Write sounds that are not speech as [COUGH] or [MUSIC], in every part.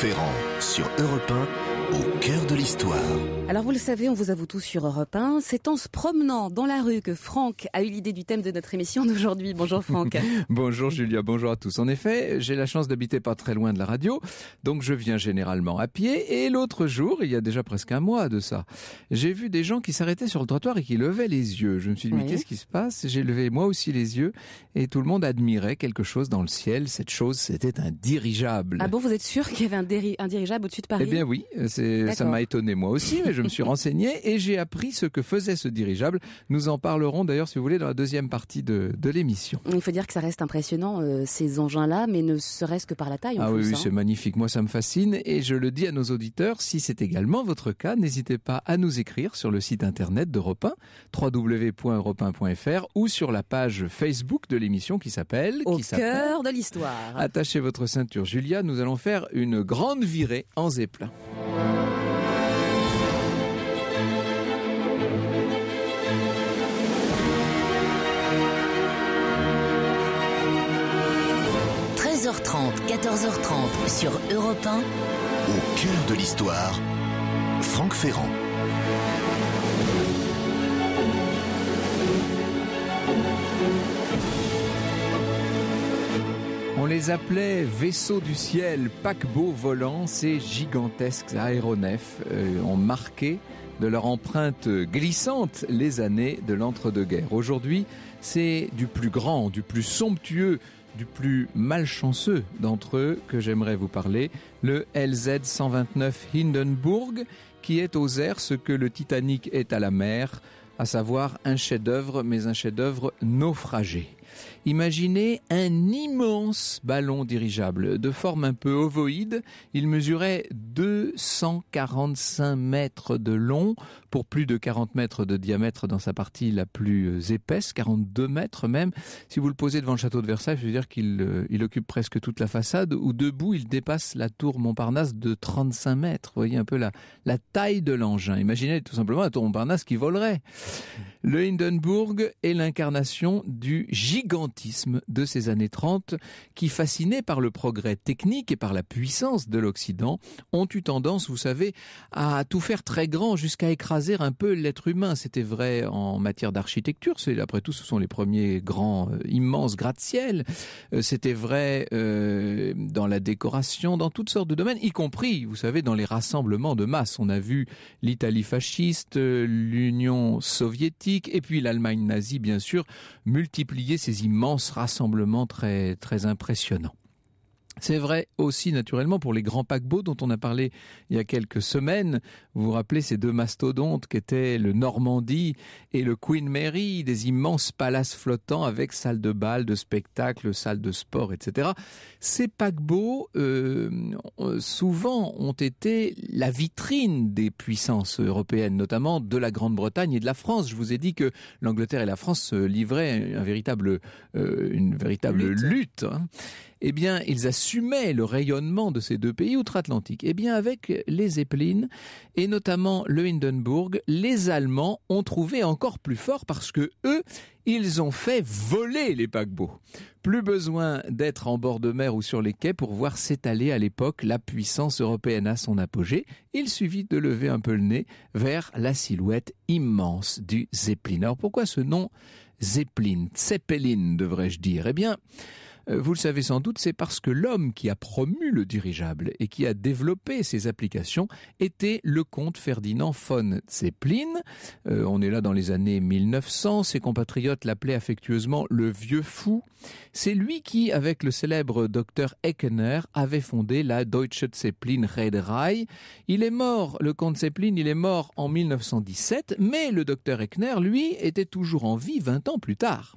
Ferrand sur Europe 1 au cœur de l'histoire. Alors vous le savez, on vous avoue tout sur Europe 1. C'est en se promenant dans la rue que Franck a eu l'idée du thème de notre émission d'aujourd'hui. Bonjour Franck. [LAUGHS] bonjour Julia, bonjour à tous. En effet, j'ai la chance d'habiter pas très loin de la radio, donc je viens généralement à pied. Et l'autre jour, il y a déjà presque un mois de ça, j'ai vu des gens qui s'arrêtaient sur le trottoir et qui levaient les yeux. Je me suis dit, mais qu'est-ce qui se passe? J'ai levé moi aussi les yeux et tout le monde admirait quelque chose dans le ciel. Cette chose, c'était un dirigeable. Ah bon, vous êtes sûr qu'il y avait un, un dirigeable au-dessus de Paris? Eh bien oui, ça m'a étonné moi aussi, mais je me suis [LAUGHS] renseigné et j'ai appris ce que faisait ce dirigeable. Nous en parlerons d'ailleurs, si vous voulez, dans la deuxième partie de, de l'émission. Il faut dire que ça reste impressionnant, euh, ces engins-là, mais ne serait-ce que par la taille. En ah oui, oui hein. c'est magnifique. Moi, ça me fascine et je le dis à nos auditeurs, si c'est également votre cas, n'hésitez pas à nous écrire sur le site internet d'Europe 1, www.europe1.fr ou sur la page Facebook de l'émission qui s'appelle... Au qui cœur de l'histoire. Attachez votre ceinture, Julia. Nous allons faire une grande virée en zeppelin. 14h30 sur Europe 1. Au cœur de l'histoire, Franck Ferrand. On les appelait vaisseaux du ciel, paquebots volants, ces gigantesques aéronefs euh, ont marqué de leur empreinte glissante les années de l'entre-deux-guerres. Aujourd'hui, c'est du plus grand, du plus somptueux, du plus malchanceux d'entre eux que j'aimerais vous parler, le LZ-129 Hindenburg, qui est aux airs ce que le Titanic est à la mer, à savoir un chef-d'œuvre, mais un chef-d'œuvre naufragé. Imaginez un immense ballon dirigeable de forme un peu ovoïde. Il mesurait 245 mètres de long pour plus de 40 mètres de diamètre dans sa partie la plus épaisse, 42 mètres même. Si vous le posez devant le château de Versailles, je veux dire qu'il euh, occupe presque toute la façade, ou debout, il dépasse la tour Montparnasse de 35 mètres. Vous voyez un peu la, la taille de l'engin. Imaginez tout simplement la tour Montparnasse qui volerait. Le Hindenburg est l'incarnation du de ces années 30 qui, fascinés par le progrès technique et par la puissance de l'Occident, ont eu tendance, vous savez, à tout faire très grand jusqu'à écraser un peu l'être humain. C'était vrai en matière d'architecture, c'est après tout ce sont les premiers grands, euh, immenses gratte-ciel. Euh, C'était vrai euh, dans la décoration, dans toutes sortes de domaines, y compris, vous savez, dans les rassemblements de masse. On a vu l'Italie fasciste, l'Union soviétique, et puis l'Allemagne nazie, bien sûr, multiplier ces immenses rassemblements très, très impressionnants. C'est vrai aussi naturellement pour les grands paquebots dont on a parlé il y a quelques semaines. Vous vous rappelez ces deux mastodontes qu'étaient le Normandie et le Queen Mary, des immenses palaces flottants avec salles de bal, de spectacles, salles de sport, etc. Ces paquebots, euh, souvent, ont été la vitrine des puissances européennes, notamment de la Grande-Bretagne et de la France. Je vous ai dit que l'Angleterre et la France se livraient un véritable, euh, une véritable lutte. lutte hein eh bien, ils le rayonnement de ces deux pays outre-Atlantique. Eh bien, avec les Zeppelin et notamment le Hindenburg, les Allemands ont trouvé encore plus fort parce que eux, ils ont fait voler les paquebots. Plus besoin d'être en bord de mer ou sur les quais pour voir s'étaler à l'époque la puissance européenne à son apogée. Il suffit de lever un peu le nez vers la silhouette immense du Zeppelin. Alors pourquoi ce nom Zeppelin, Zeppelin devrais-je dire Eh bien, vous le savez sans doute, c'est parce que l'homme qui a promu le dirigeable et qui a développé ses applications était le comte Ferdinand von Zeppelin. Euh, on est là dans les années 1900. Ses compatriotes l'appelaient affectueusement le vieux fou. C'est lui qui, avec le célèbre docteur Eckener, avait fondé la Deutsche Zeppelin Reederei. Il est mort, le comte Zeppelin, il est mort en 1917, mais le docteur Eckener, lui, était toujours en vie 20 ans plus tard.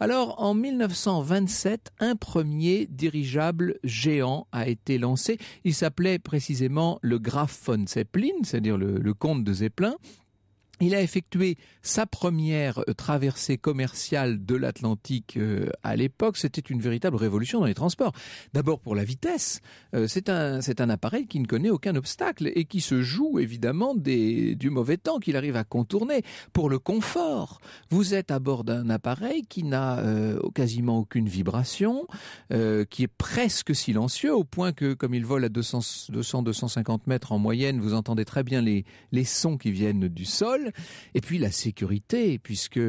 Alors, en 1927, un premier dirigeable géant a été lancé. Il s'appelait précisément le Graf von Zeppelin, c'est-à-dire le, le comte de Zeppelin. Il a effectué sa première euh, traversée commerciale de l'Atlantique euh, à l'époque. C'était une véritable révolution dans les transports. D'abord pour la vitesse. Euh, c'est un, c'est un appareil qui ne connaît aucun obstacle et qui se joue évidemment des, du mauvais temps qu'il arrive à contourner. Pour le confort, vous êtes à bord d'un appareil qui n'a quasiment aucune vibration, qui est presque silencieux au point que comme il vole à 200, 200, 250 mètres en moyenne, vous entendez très bien les, les sons qui viennent du sol. Et puis la sécurité, puisque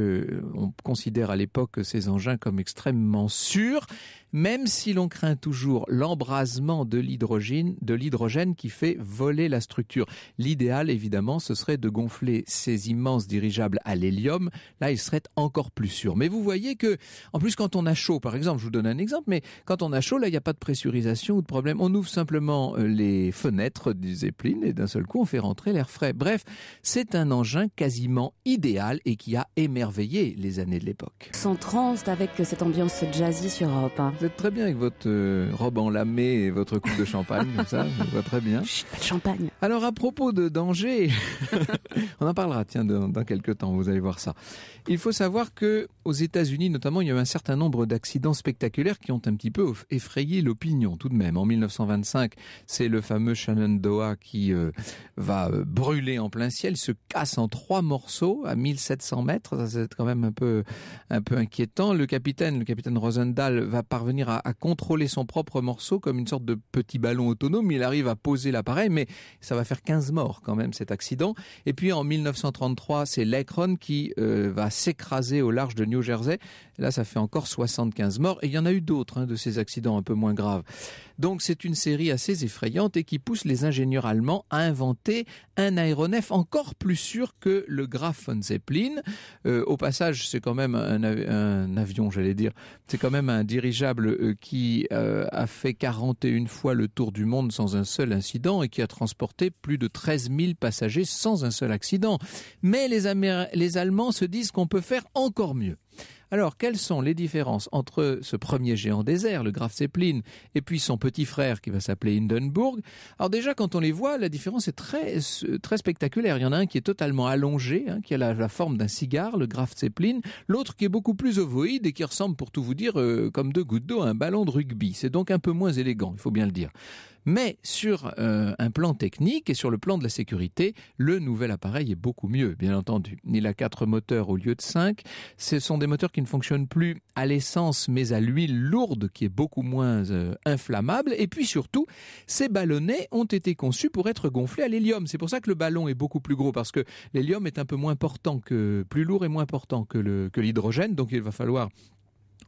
on considère à l'époque ces engins comme extrêmement sûrs même si l'on craint toujours l'embrasement de l'hydrogène, de l'hydrogène qui fait voler la structure. L'idéal, évidemment, ce serait de gonfler ces immenses dirigeables à l'hélium. Là, il serait encore plus sûr. Mais vous voyez que, en plus, quand on a chaud, par exemple, je vous donne un exemple, mais quand on a chaud, là, il n'y a pas de pressurisation ou de problème. On ouvre simplement euh, les fenêtres du Zeppelin et d'un seul coup, on fait rentrer l'air frais. Bref, c'est un engin quasiment idéal et qui a émerveillé les années de l'époque. Sans trans avec cette ambiance jazzy sur Europe vous êtes très bien avec votre euh, robe en lamé et votre coupe de champagne, comme ça, je vois très bien. Chut, pas de champagne. Alors à propos de danger, [LAUGHS] on en parlera, tiens, dans, dans, quelques temps, vous allez voir ça. Il faut savoir que aux États-Unis, notamment, il y a eu un certain nombre d'accidents spectaculaires qui ont un petit peu effrayé l'opinion, tout de même. En 1925, c'est le fameux Shenandoah qui euh, va euh, brûler en plein ciel, se casse en trois morceaux à 1700 mètres. Ça, c'est quand même un peu, un peu inquiétant. Le capitaine, le capitaine Rosendahl, va parvenir à, contrôler son propre morceau comme une sorte de petit ballon autonome. Il arrive à poser l'appareil, mais ça va faire 15 morts quand même cet accident. Et puis en 1933, c'est l'Ekron qui euh, va s'écraser au large de New Jersey. Là, ça fait encore 75 morts. Et il y en a eu d'autres hein, de ces accidents un peu moins graves. Donc c'est une série assez effrayante et qui pousse les ingénieurs allemands à inventer un aéronef encore plus sûr que le Graf von Zeppelin. Euh, au passage, c'est quand même un, avion, j'allais dire. C'est quand même un dirigeable euh, qui euh, a fait 41 fois le tour du monde sans un seul incident et qui a transporté plus de 13 000 passagers sans un seul accident. Mais les, les Allemands se disent qu'on peut faire encore mieux. Alors, quelles sont les différences entre ce premier géant désert, le Graf Zeppelin, et puis son petit frère qui va s'appeler Hindenburg? Alors déjà, quand on les voit, la différence est très, très spectaculaire. Il y en a un qui est totalement allongé, hein, qui a la, forme d'un cigare, le Graf Zeppelin, l'autre qui est beaucoup plus ovoïde et qui ressemble, pour tout vous dire, euh, comme deux gouttes d'eau à un ballon de rugby. C'est donc un peu moins élégant, il faut bien le dire. Mais sur euh, un plan technique et sur le plan de la sécurité, le nouvel appareil est beaucoup mieux, bien entendu. Il a quatre moteurs au lieu de cinq. Ce sont des moteurs qui ne fonctionnent plus à l'essence, mais à l'huile lourde, qui est beaucoup moins euh, inflammable. Et puis surtout, ces ballonnets ont été conçus pour être gonflés à l'hélium. C'est pour ça que le ballon est beaucoup plus gros, parce que l'hélium est un peu moins portant que, plus lourd et moins portant que l'hydrogène. Donc il va falloir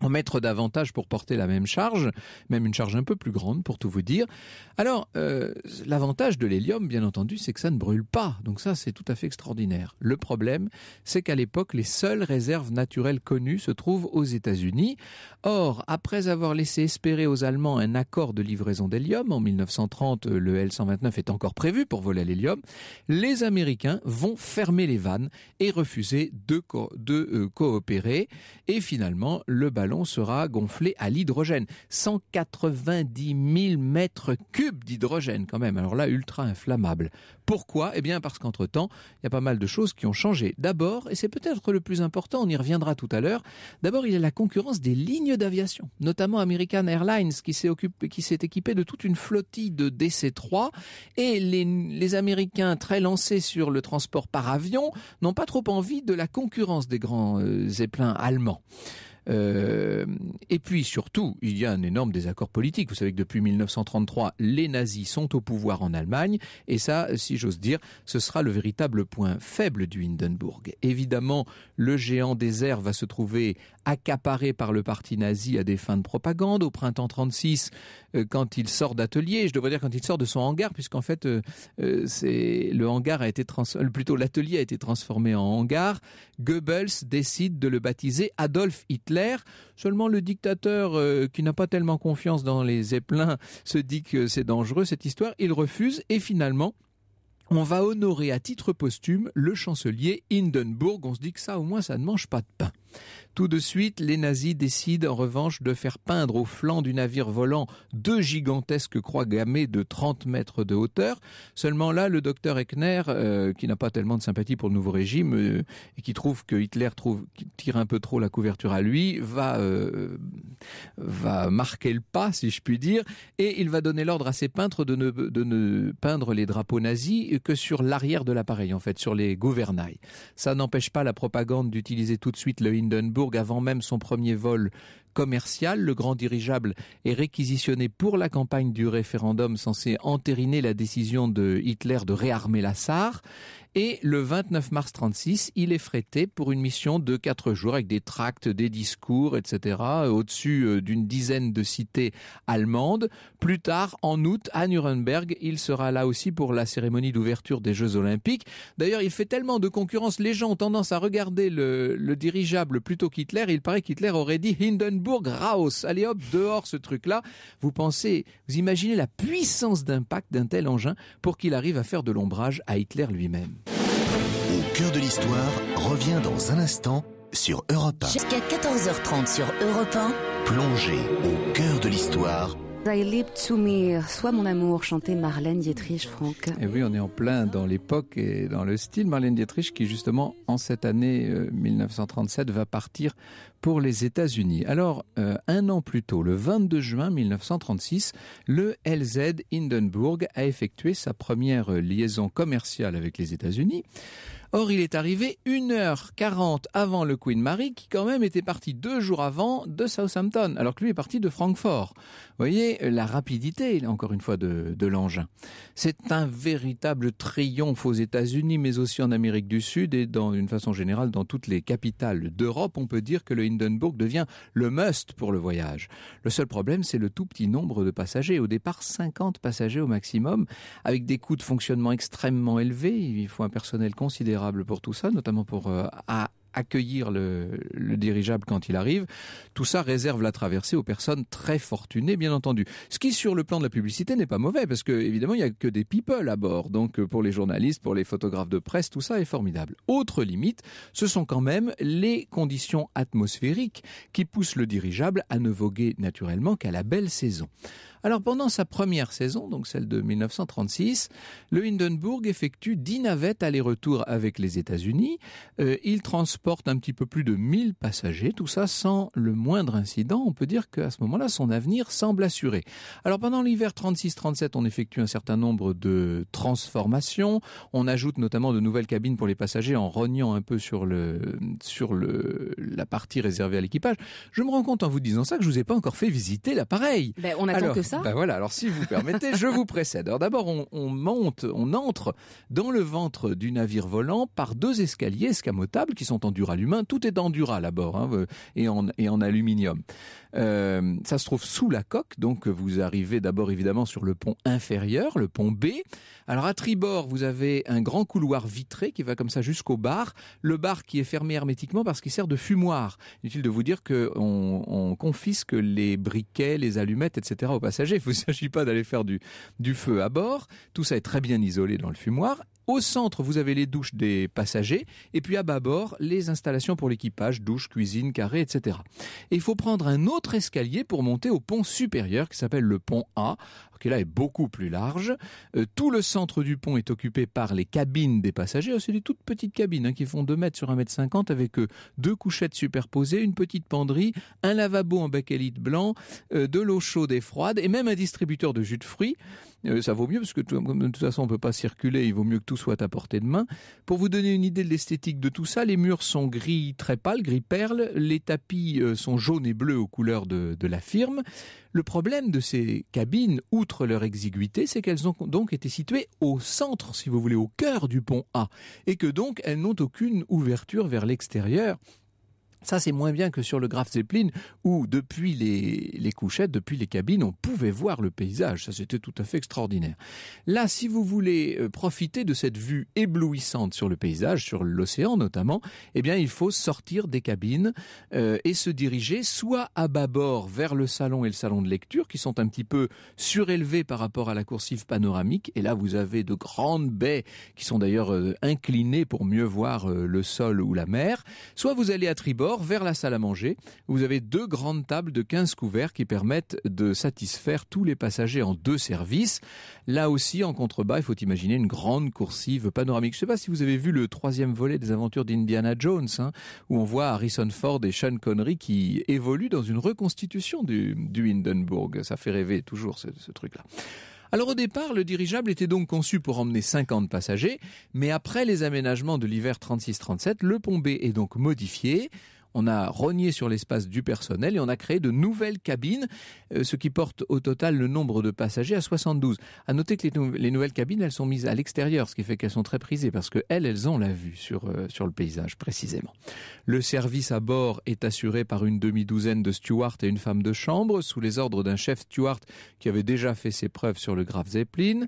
en mettre davantage pour porter la même charge, même une charge un peu plus grande pour tout vous dire. Alors, euh, l'avantage de l'hélium, bien entendu, c'est que ça ne brûle pas. Donc ça, c'est tout à fait extraordinaire. Le problème, c'est qu'à l'époque, les seules réserves naturelles connues se trouvent aux États-Unis. Or, après avoir laissé espérer aux Allemands un accord de livraison d'hélium, en 1930, le L-129 est encore prévu pour voler l'hélium, les Américains vont fermer les vannes et refuser de, de euh, coopérer. Et finalement, le ballon sera gonflé à l'hydrogène. 190 000 mètres cubes d'hydrogène quand même. Alors là, ultra inflammable. Pourquoi? Eh bien parce qu'entre-temps, il y a pas mal de choses qui ont changé. D'abord, et c'est peut-être le plus important, on y reviendra tout à l'heure, d'abord il y a la concurrence des lignes d'aviation, notamment American Airlines qui s'est, qui s'est équipé de toute une flottille de DC-3 et les, les Américains très lancés sur le transport par avion n'ont pas trop envie de la concurrence des grands euh, zeppelins allemands. Euh, et puis surtout, il y a un énorme désaccord politique. Vous savez que depuis 1933, les nazis sont au pouvoir en Allemagne, et ça, si j'ose dire, ce sera le véritable point faible du Hindenburg. Évidemment, le géant désert va se trouver accaparé par le parti nazi à des fins de propagande. Au printemps 36, euh, quand il sort d'atelier, je devrais dire quand il sort de son hangar, puisqu'en fait, euh, c'est le hangar a été plutôt l'atelier a été transformé en hangar. Goebbels décide de le baptiser Adolf Hitler Seulement le dictateur euh, qui n'a pas tellement confiance dans les zeppelins se dit que c'est dangereux cette histoire. Il refuse et finalement on va honorer à titre posthume le chancelier Hindenburg. On se dit que ça, au moins, ça ne mange pas de pain. Tout de suite, les nazis décident en revanche de faire peindre au flanc du navire volant deux gigantesques croix gammées de 30 mètres de hauteur. Seulement là, le docteur Eckner, euh, qui n'a pas tellement de sympathie pour le nouveau régime euh, et qui trouve que Hitler tire un peu trop la couverture à lui, va, euh, va marquer le pas, si je puis dire, et il va donner l'ordre à ses peintres de ne, de ne peindre les drapeaux nazis que sur l'arrière de l'appareil, en fait, sur les gouvernails. Ça n'empêche pas la propagande d'utiliser tout de suite le Avant même son premier vol commercial. Le grand dirigeable est réquisitionné pour la campagne du référendum censé entériner la décision de Hitler de réarmer la Sarre. Et le 29 mars 36, il est frété pour une mission de quatre jours avec des tracts, des discours, etc. au-dessus euh, d'une dizaine de cités allemandes. Plus tard, en août, à Nuremberg, il sera là aussi pour la cérémonie d'ouverture des Jeux Olympiques. D'ailleurs, il fait tellement de concurrence, les gens ont tendance à regarder le, le dirigeable plutôt qu'Hitler. Il paraît qu'Hitler aurait dit Hindenburg Raus. Allez hop, dehors ce truc-là. Vous pensez, vous imaginez la puissance d'impact d'un tel engin pour qu'il arrive à faire de l'ombrage à Hitler lui-même. Au cœur de l'histoire revient dans un instant sur Europe 1. Jusqu'à 14h30 sur Europe 1. Plongez au cœur de l'histoire I soit mon amour, chantait Marlène Dietrich, Franck. Et oui, on est en plein dans l'époque et dans le style. Marlène Dietrich qui justement, en cette année 1937, euh, va partir pour les États-Unis. Alors, euh, un an plus tôt, le 22 juin 1936, le LZ Hindenburg a effectué sa première liaison commerciale avec les États-Unis. Or, il est arrivé 1h40 avant le Queen Mary, qui quand même était parti deux jours avant de Southampton, alors que lui est parti de Francfort. Vous voyez la rapidité, encore une fois, de, l'engin. C'est un véritable triomphe aux États-Unis, mais aussi en Amérique du Sud et dans une façon générale dans toutes les capitales d'Europe. On peut dire que le Hindenburg devient le must pour le voyage. Le seul problème, c'est le tout petit nombre de passagers. Au départ, 50 passagers au maximum, avec des coûts de fonctionnement extrêmement élevés. Il faut un personnel considérable pour tout ça, notamment pour euh, accueillir le, dirigeable quand il arrive. Tout ça réserve la traversée aux personnes très fortunées, bien entendu. Ce qui, sur le plan de la publicité, n'est pas mauvais, parce que évidemment, il n'y a que des people à bord. Donc, euh, pour les journalistes, pour les photographes de presse, tout ça est formidable. Autre limite, ce sont quand même les conditions atmosphériques qui poussent le dirigeable à ne voguer naturellement qu'à la belle saison. Alors pendant sa première saison, donc celle de 1936, le Hindenburg effectue 10 navettes aller-retour avec les États-Unis. Euh, il transporte un petit peu plus de 1000 passagers, tout ça sans le moindre incident. On peut dire qu'à ce moment-là, son avenir semble assuré. Alors pendant l'hiver 36-37, on effectue un certain nombre de transformations. On ajoute notamment de nouvelles cabines pour les passagers en rognant un peu sur le sur le la partie réservée à l'équipage. Je me rends compte en vous disant ça que je vous ai pas encore fait visiter l'appareil. Ben, on attend que ça? Ben voilà, alors si vous permettez, je vous précède. Alors d'abord, on, monte, on entre dans le ventre du navire volant par deux escaliers escamotables qui sont en dural humain. Tout est en dural à bord hein, euh, et, en, et en aluminium. Euh, ça se trouve sous la coque, donc vous arrivez d'abord évidemment sur le pont inférieur, le pont B. Alors à tribord, vous avez un grand couloir vitré qui va comme ça jusqu'au bar. Le bar qui est fermé hermétiquement parce qu'il sert de fumoir. Inutile de vous dire qu'on on confisque les briquets, les allumettes, etc. aux passagers. [LAUGHS] Il ne s'agit pas d'aller faire du, du feu à bord. Tout ça est très bien isolé dans le fumoir. Au centre, vous avez les douches des passagers, et puis à bâbord, les installations pour l'équipage, douche, cuisine, carré, etc. Et il faut prendre un autre escalier pour monter au pont supérieur qui s'appelle le pont A, qui là est beaucoup plus large. Euh, tout le centre du pont est occupé par les cabines des passagers. C'est des toutes petites cabines hein, qui font 2 mètres sur 1 mètre 50 avec euh, deux couchettes superposées, une petite penderie, un lavabo en bakélite blanc, euh, de l'eau chaude et froide et même un distributeur de jus de fruits. ça vaut mieux parce que de toute façon on peut pas circuler, il vaut mieux que tout soit à portée de main. Pour vous donner une idée de l'esthétique de tout ça, les murs sont gris très pâle, gris perle, les tapis sont jaunes et bleus aux couleurs de, de la firme. Le problème de ces cabines, outre leur exiguïté, c'est qu'elles ont donc été situées au centre, si vous voulez, au cœur du pont A, et que donc elles n'ont aucune ouverture vers l'extérieur. Ça, c'est moins bien que sur le Graf Zeppelin, où depuis les, couchettes, depuis les cabines, on pouvait voir le paysage. Ça, c'était tout à fait extraordinaire. Là, si vous voulez euh, profiter de cette vue éblouissante sur le paysage, sur l'océan notamment, eh bien, il faut sortir des cabines euh, et se diriger soit à bâbord vers le salon et le salon de lecture, qui sont un petit peu surélevés par rapport à la coursive panoramique. Et là, vous avez de grandes baies qui sont d'ailleurs euh, inclinées pour mieux voir le sol ou la mer. Soit vous allez à tribord vers la salle à manger, vous avez deux grandes tables de 15 couverts qui permettent de satisfaire tous les passagers en deux services. Là aussi, en contrebas, il faut imaginer une grande coursive panoramique. Je ne sais pas si vous avez vu le troisième volet des aventures d'Indiana Jones, hein, où on voit Harrison Ford et Sean Connery qui évoluent dans une reconstitution du, du Hindenburg. Ça fait rêver toujours ce, ce truc-là. Alors au départ, le dirigeable était donc conçu pour emmener 50 passagers, mais après les aménagements de l'hiver 36-37, le pont B est donc modifié on a rogné sur l'espace du personnel et on a créé de nouvelles cabines, euh, ce qui porte au total le nombre de passagers à 72. À noter que les, nouvelles cabines, elles sont mises à l'extérieur, ce qui fait qu'elles sont très prisées parce qu'elles, elles ont la vue sur, euh, sur le paysage précisément. Le service à bord est assuré par une demi-douzaine de stewards et une femme de chambre sous les ordres d'un chef steward qui avait déjà fait ses preuves sur le Graf Zeppelin.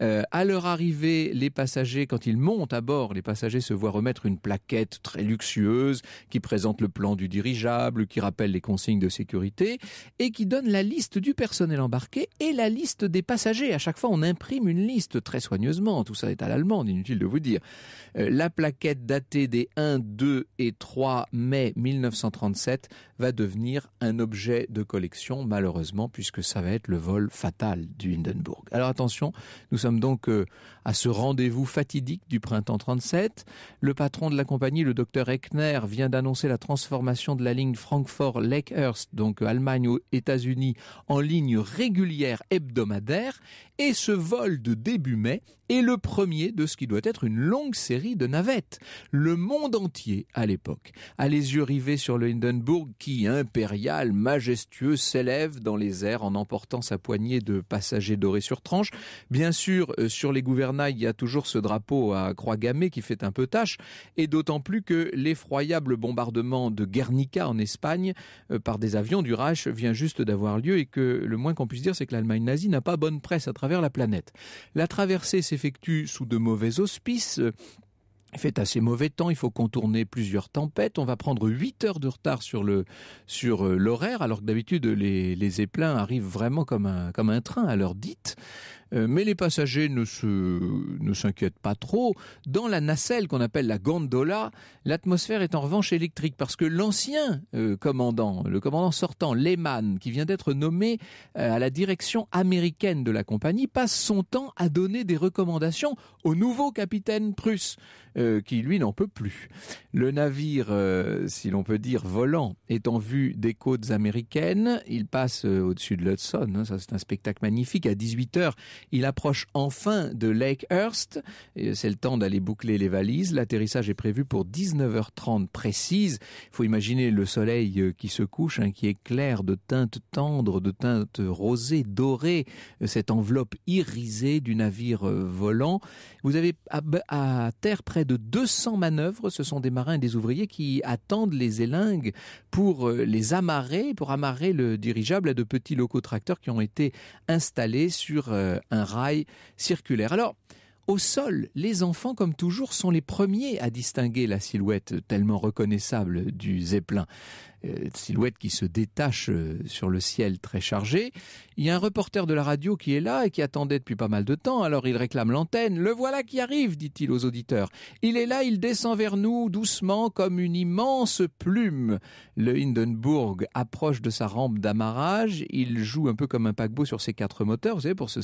Euh, à leur arrivée, les passagers, quand ils montent à bord, les passagers se voient remettre une plaquette très luxueuse qui présente le plan du dirigeable, qui rappelle les consignes de sécurité et qui donne la liste du personnel embarqué et la liste des passagers. À chaque fois, on imprime une liste très soigneusement. Tout ça est à l'allemande, inutile de vous dire. Euh, la plaquette datée des 1, 2 et 3 mai 1937 va devenir un objet de collection, malheureusement, puisque ça va être le vol fatal du Hindenburg. Alors attention, nous sommes donc euh, à ce rendez-vous fatidique du printemps 37. Le patron de la compagnie, le docteur Eckner, vient d'annoncer la transformation de la ligne Francfort-Lakehurst, donc Allemagne aux États-Unis, en ligne régulière hebdomadaire. Et ce vol de début mai est le premier de ce qui doit être une longue série de navettes. Le monde entier, à l'époque, a les yeux rivés sur le Hindenburg qui, impérial, majestueux, s'élève dans les airs en emportant sa poignée de passagers dorés sur tranche. Bien sûr, euh, sur les gouvernails, il y a toujours ce drapeau à croix gammée qui fait un peu tâche, et d'autant plus que l'effroyable bombardement de Guernica en Espagne euh, par des avions du Reich vient juste d'avoir lieu et que le moins qu'on puisse dire, c'est que l'Allemagne nazie n'a pas bonne presse à travers la planète. La traversée s'effectue sous de mauvais auspices. Il fait assez mauvais temps, il faut contourner plusieurs tempêtes. On va prendre 8 heures de retard sur le sur euh, l'horaire, alors que d'habitude les, les arrivent vraiment comme un comme un train à l'heure dite. Euh, mais les passagers ne s'inquiètent pas trop. Dans la nacelle qu'on appelle la gondola, l'atmosphère est en revanche électrique parce que l'ancien euh, commandant, le commandant sortant, Lehmann, qui vient d'être nommé euh, à la direction américaine de la compagnie, passe son temps à donner des recommandations au nouveau capitaine prusse, qui lui n'en peut plus. Le navire, si l'on peut dire volant, est en vue des côtes américaines. Il passe au-dessus de l'Hudson. Hein, ça c'est un spectacle magnifique. À 18 heures, il approche enfin de Lakehurst. C'est le temps d'aller boucler les valises. L'atterrissage est prévu pour 19h30 précise. Il faut imaginer le soleil euh, qui se couche, hein, qui est clair de teinte tendre, de teinte rosée, dorée, euh, cette enveloppe irisée du navire euh, volant. Vous avez à, terre près de 200 manœuvres. Ce sont des marins et des ouvriers qui attendent les élingues pour les amarrer, pour amarrer le dirigeable à de petits locaux tracteurs qui ont été installés sur un rail circulaire. Alors, au sol, les enfants, comme toujours, sont les premiers à distinguer la silhouette tellement reconnaissable du Zeppelin. Euh, silhouette qui se détache euh, sur le ciel très chargé. Il y a un reporter de la radio qui est là et qui attendait depuis pas mal de temps, alors il réclame l'antenne. Le voilà qui arrive, dit-il aux auditeurs. Il est là, il descend vers nous doucement comme une immense plume. Le Hindenburg approche de sa rampe d'amarrage, il joue un peu comme un paquebot sur ses quatre moteurs, vous savez, pour se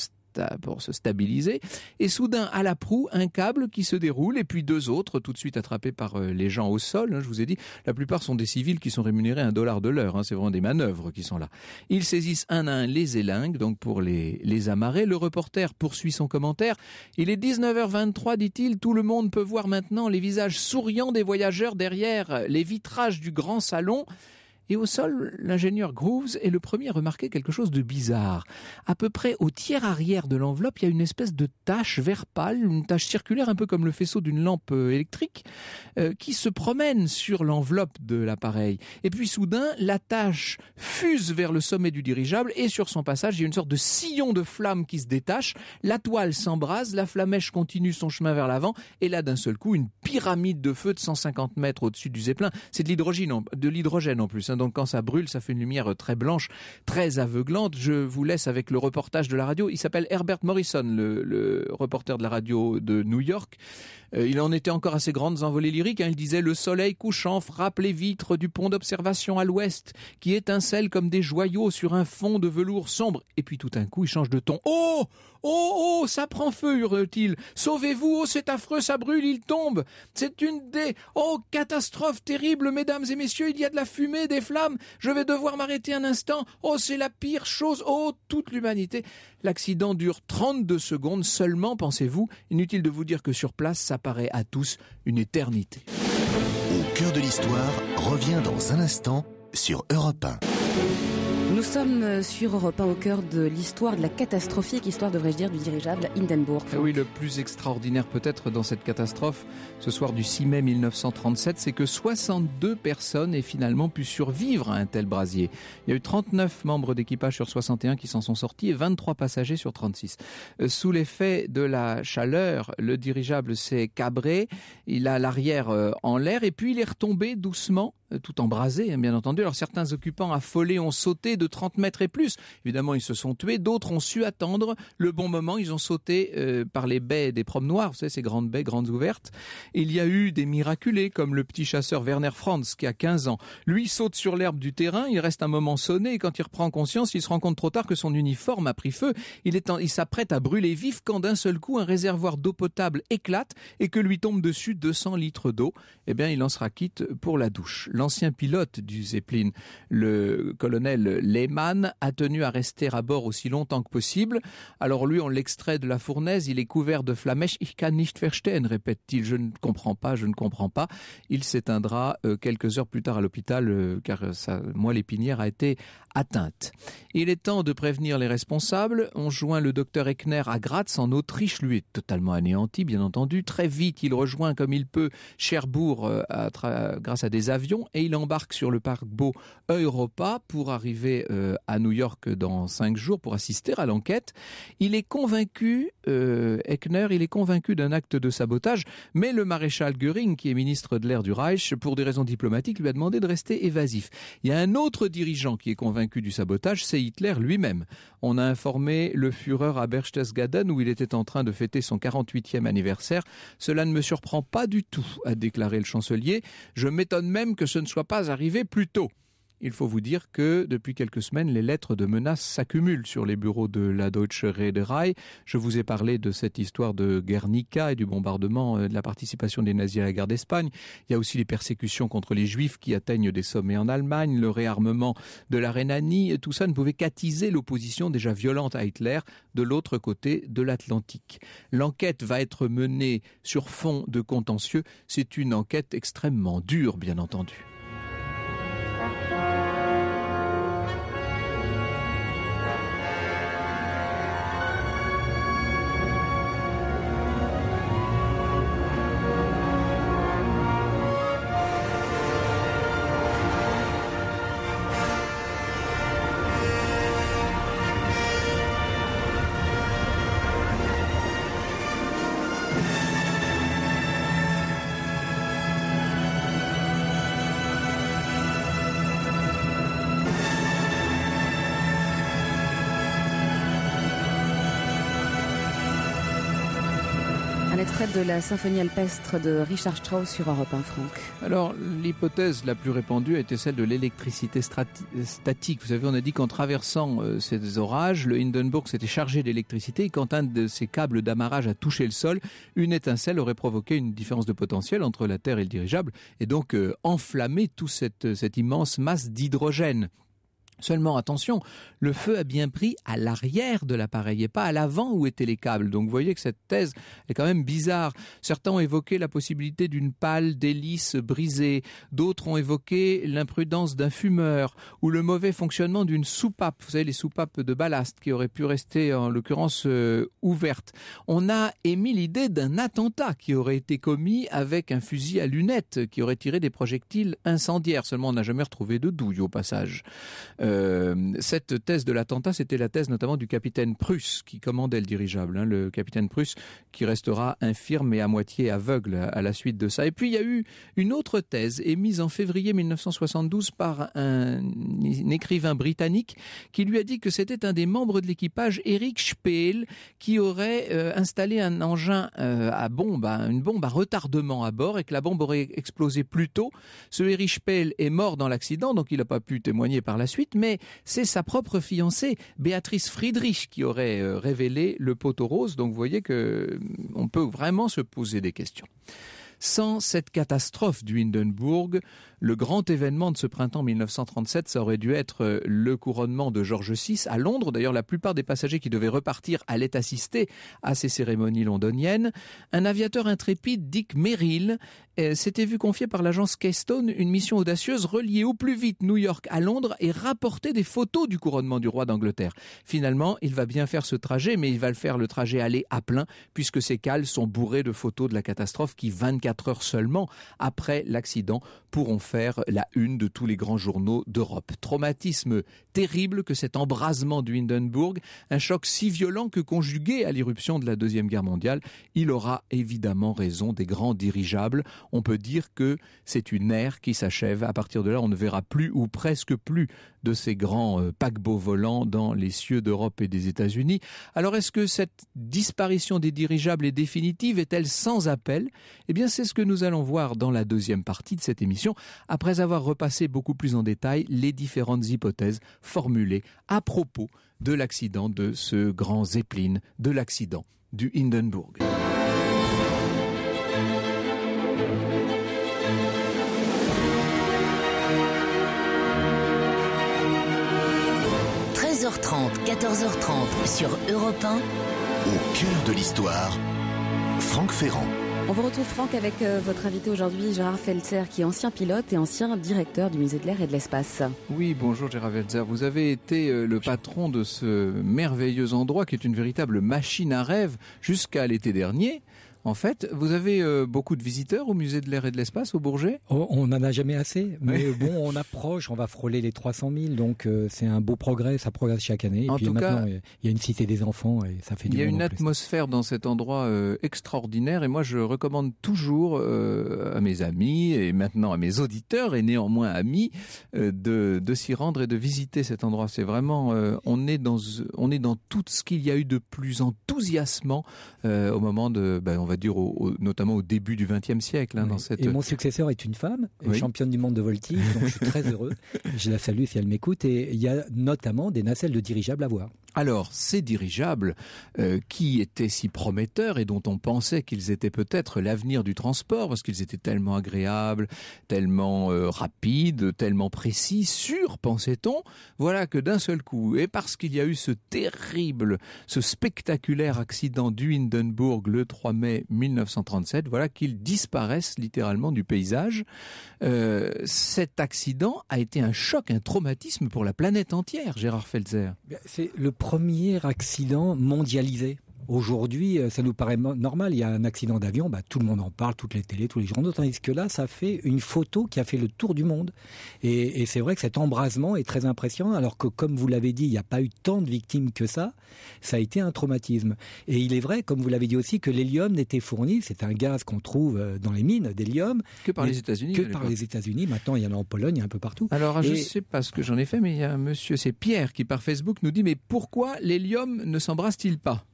pour se stabiliser. Et soudain, à la proue, un câble qui se déroule et puis deux autres, tout de suite attrapés par euh, les gens au sol. Hein, je vous ai dit, la plupart sont des civils qui sont rémunérés un dollar de l'heure. Hein, c'est vraiment des manœuvres qui sont là. Ils saisissent un à un les élingues, donc pour les, les amarrer. Le reporter poursuit son commentaire. Il est 19h23, dit-il. Tout le monde peut voir maintenant les visages souriants des voyageurs derrière les vitrages du grand salon. Et au sol, l'ingénieur Grooves est le premier à remarquer quelque chose de bizarre. À peu près au tiers arrière de l'enveloppe, il y a une espèce de tache vert pâle, une tache circulaire un peu comme le faisceau d'une lampe euh, électrique, euh, qui se promène sur l'enveloppe de l'appareil. Et puis soudain, la tache fuse vers le sommet du dirigeable et sur son passage, il y a une sorte de sillon de flamme qui se détache. La toile s'embrase, la flamèche continue son chemin vers l'avant et là, d'un seul coup, une pyramide de feu de 150 mètres au-dessus du Zeppelin. C'est de l'hydrogène, en plus. Hein. Donc quand ça brûle, ça fait une lumière très blanche, très aveuglante. Je vous laisse avec le reportage de la radio. Il s'appelle Herbert Morrison, le, le reporter de la radio de New York. Euh, il en était encore à ses grandes envolées lyriques. Hein. Il disait Le soleil couchant frappe les vitres du pont d'observation à l'ouest, qui étincelle comme des joyaux sur un fond de velours sombre. Et puis tout d'un coup, il change de ton. Oh Oh, oh, ça prend feu, hurle-t-il. Sauvez-vous, oh, c'est affreux, ça brûle, il tombe. C'est une des... Oh, catastrophe terrible, mesdames et messieurs, il y a de la fumée, des flammes. Je vais devoir m'arrêter un instant. Oh, c'est la pire chose. Oh, toute l'humanité. L'accident dure 32 secondes seulement, pensez-vous. Inutile de vous dire que sur place, ça paraît à tous une éternité. Au cœur de l'histoire revient dans un instant sur Europe 1. Nous sommes euh, sur Europe 1 au cœur de l'histoire, de la catastrophique histoire, devrais-je dire, du dirigeable Hindenburg. Oui, le plus extraordinaire peut-être dans cette catastrophe, ce soir du 6 mai 1937, c'est que 62 personnes aient finalement pu survivre à un tel brasier. Il y a eu 39 membres d'équipage sur 61 qui s'en sont sortis et 23 passagers sur 36. Euh, sous l'effet de la chaleur, le dirigeable s'est cabré, il a l'arrière euh, en l'air et puis il est retombé doucement tout embrasé, hein, bien entendu. Alors certains occupants affolés ont sauté de 30 mètres et plus. Évidemment, ils se sont tués. D'autres ont su attendre le bon moment. Ils ont sauté euh, par les baies des promeneurs, vous savez, ces grandes baies, grandes ouvertes. Il y a eu des miraculés, comme le petit chasseur Werner Franz, qui a 15 ans. Lui saute sur l'herbe du terrain, il reste un moment sonné, et quand il reprend conscience, il se rend compte trop tard que son uniforme a pris feu. Il, il s'apprête à brûler vif quand d'un seul coup, un réservoir d'eau potable éclate et que lui tombe dessus 200 litres d'eau. Eh bien, il en sera quitte pour la douche l'ancien pilote du Zeppelin, le colonel Lehmann, a tenu à rester à bord aussi longtemps que possible. Alors lui, on l'extrait de la fournaise, il est couvert de flamèche. Ich kann nicht verstehen, répète-t-il. Je ne comprends pas, je ne comprends pas. Il s'éteindra euh, quelques heures plus tard à l'hôpital, euh, car sa moelle épinière a été atteinte. Il est temps de prévenir les responsables. On joint le docteur Eckner à Graz, en Autriche. Lui est totalement anéanti, bien entendu. Très vite, il rejoint comme il peut Cherbourg euh, grâce à des avions et il embarque sur le paquebot Europa pour arriver euh, à New York dans cinq jours pour assister à l'enquête. Il est convaincu, euh, Eckner, il est convaincu d'un acte de sabotage, mais le maréchal Göring, qui est ministre de l'air du Reich, pour des raisons diplomatiques, lui a demandé de rester évasif. Il y a un autre dirigeant qui est convaincu du sabotage, c'est Hitler lui-même. On a informé le Führer à Berchtesgaden où il était en train de fêter son 48e anniversaire. Cela ne me surprend pas du tout, a déclaré le chancelier. Je m'étonne même que ne soit pas arrivé plus tôt. Il faut vous dire que depuis quelques semaines, les lettres de menaces s'accumulent sur les bureaux de la Deutsche Reederei. Je vous ai parlé de cette histoire de Guernica et du bombardement euh, de la participation des nazis à la guerre d'Espagne. Il y a aussi les persécutions contre les juifs qui atteignent des sommets en Allemagne, le réarmement de la Rhénanie. Tout ça ne pouvait qu'attiser l'opposition déjà violente à Hitler de l'autre côté de l'Atlantique. L'enquête va être menée sur fond de contentieux. C'est une enquête extrêmement dure, bien entendu. De la symphonie alpestre de Richard Strauss sur Europe 1, Franck Alors, l'hypothèse la plus répandue a été celle de l'électricité statique. Vous savez, on a dit qu'en traversant euh, ces orages, le Hindenburg s'était chargé d'électricité et quand un de ses câbles d'amarrage a touché le sol, une étincelle aurait provoqué une différence de potentiel entre la Terre et le dirigeable et donc euh, enflammé toute cette, cette immense masse d'hydrogène. Seulement attention, le feu a bien pris à l'arrière de l'appareil et pas à l'avant où étaient les câbles. Donc vous voyez que cette thèse est quand même bizarre. Certains ont évoqué la possibilité d'une pale d'hélice brisée, d'autres ont évoqué l'imprudence d'un fumeur ou le mauvais fonctionnement d'une soupape, vous savez les soupapes de ballast qui auraient pu rester en l'occurrence euh, ouvertes. On a émis l'idée d'un attentat qui aurait été commis avec un fusil à lunettes qui aurait tiré des projectiles incendiaires. Seulement on n'a jamais retrouvé de douille au passage. Cette thèse de l'attentat, c'était la thèse notamment du capitaine Prusse qui commandait le dirigeable, hein, le capitaine Prusse qui restera infirme et à moitié aveugle à la suite de ça. Et puis il y a eu une autre thèse émise en février 1972 par un, écrivain britannique qui lui a dit que c'était un des membres de l'équipage, Eric Spehl, qui aurait euh, installé un engin euh, à bombe, une bombe à retardement à bord et que la bombe aurait explosé plus tôt. Ce Eric Spehl est mort dans l'accident, donc il n'a pas pu témoigner par la suite, mais c'est sa propre fiancée, Béatrice Friedrich, qui aurait euh, révélé le poteau rose. Donc vous voyez que on peut vraiment se poser des questions. Sans cette catastrophe du Hindenburg, le grand événement de ce printemps 1937, ça aurait dû être euh, le couronnement de George VI à Londres. D'ailleurs, la plupart des passagers qui devaient repartir allaient assister à ces cérémonies londoniennes. Un aviateur intrépide, Dick Merrill, euh, s'était vu confier par l'agence Keystone une mission audacieuse relier au plus vite New York à Londres et rapporter des photos du couronnement du roi d'Angleterre. Finalement, il va bien faire ce trajet, mais il va le faire le trajet aller à plein, puisque ses cales sont bourrées de photos de la catastrophe qui, 24 heures seulement après l'accident, pourront faire la une de tous les grands journaux d'Europe. Traumatisme terrible que cet embrasement du Hindenburg, un choc si violent que conjugué à l'irruption de la Deuxième Guerre mondiale, il aura évidemment raison des grands dirigeables. On peut dire que c'est une ère qui s'achève. À partir de là, on ne verra plus ou presque plus de ces grands euh, paquebots volants dans les cieux d'Europe et des États-Unis. Alors est-ce que cette disparition des dirigeables est définitive? Est-elle sans appel? Eh bien c'est ce que nous allons voir dans la deuxième partie de cette émission après avoir repassé beaucoup plus en détail les différentes hypothèses formulées à propos de l'accident de ce grand Zeppelin, de l'accident du Hindenburg. – 13h30, 14h30 sur Europe 1. Au cœur de l'histoire, Franck Ferrand. On vous retrouve Franck avec euh, votre invité aujourd'hui, Gérard Feltzer, qui est ancien pilote et ancien directeur du musée de l'air et de l'espace. Oui, bonjour Gérard Feltzer. Vous avez été euh, le patron de ce merveilleux endroit qui est une véritable machine à rêve jusqu'à l'été dernier. En fait, vous avez euh, beaucoup de visiteurs au musée de l'air et de l'espace au Bourget? On n'en a jamais assez, mais bon, on approche, on va frôler les 300 000, donc euh, c'est un beau progrès, ça progresse chaque année. En puis tout maintenant, il y a une cité des enfants et ça fait du Il y a une atmosphère dans cet endroit euh, extraordinaire et moi je recommande toujours à mes amis et maintenant à mes auditeurs et néanmoins amis de, de s'y rendre et de visiter cet endroit. C'est vraiment, on est dans, on est dans tout ce qu'il y a eu de plus enthousiasmant au moment de, ben, on va dire notamment au début du XXe siècle. Hein, dans cette... Et mon successeur est une femme, championne du monde de voltige, donc je suis très [LAUGHS] heureux. Je la salue si elle m'écoute. Et il y a notamment des nacelles de dirigeables à voir. Alors, ces dirigeables euh, qui étaient si prometteurs et dont on pensait qu'ils étaient peut-être l'avenir du transport, parce qu'ils étaient tellement agréables, tellement euh, rapides, tellement précis, sûrs, pensait-on, voilà que d'un seul coup, et parce qu'il y a eu ce terrible, ce spectaculaire accident du Hindenburg le 3 mai 1937, voilà qu'ils disparaissent littéralement du paysage. Euh, cet accident a été un choc, un traumatisme pour la planète entière, Gérard Felzer. Premier accident mondialisé. Aujourd'hui, euh, ça nous paraît normal. Il y a un accident d'avion, bah, tout le monde en parle, toutes les télés, tous les journaux. Tandis que là, ça fait une photo qui a fait le tour du monde. Et, c'est vrai que cet embrasement est très impressionnant. Alors que, comme vous l'avez dit, il n'y a pas eu tant de victimes que ça. Ça a été un traumatisme. Et il est vrai, comme vous l'avez dit aussi, que l'hélium n'était fourni. C'est un gaz qu'on trouve euh, dans les mines d'hélium. Que par les États-Unis. Que par les États-Unis. Maintenant, il y en a en Pologne, il y a un peu partout. Alors, je ne sais pas ce que j'en ai fait, mais il y a un monsieur, c'est Pierre, qui par Facebook nous dit mais pourquoi l'hélium ne s'embrasse-t-il pas?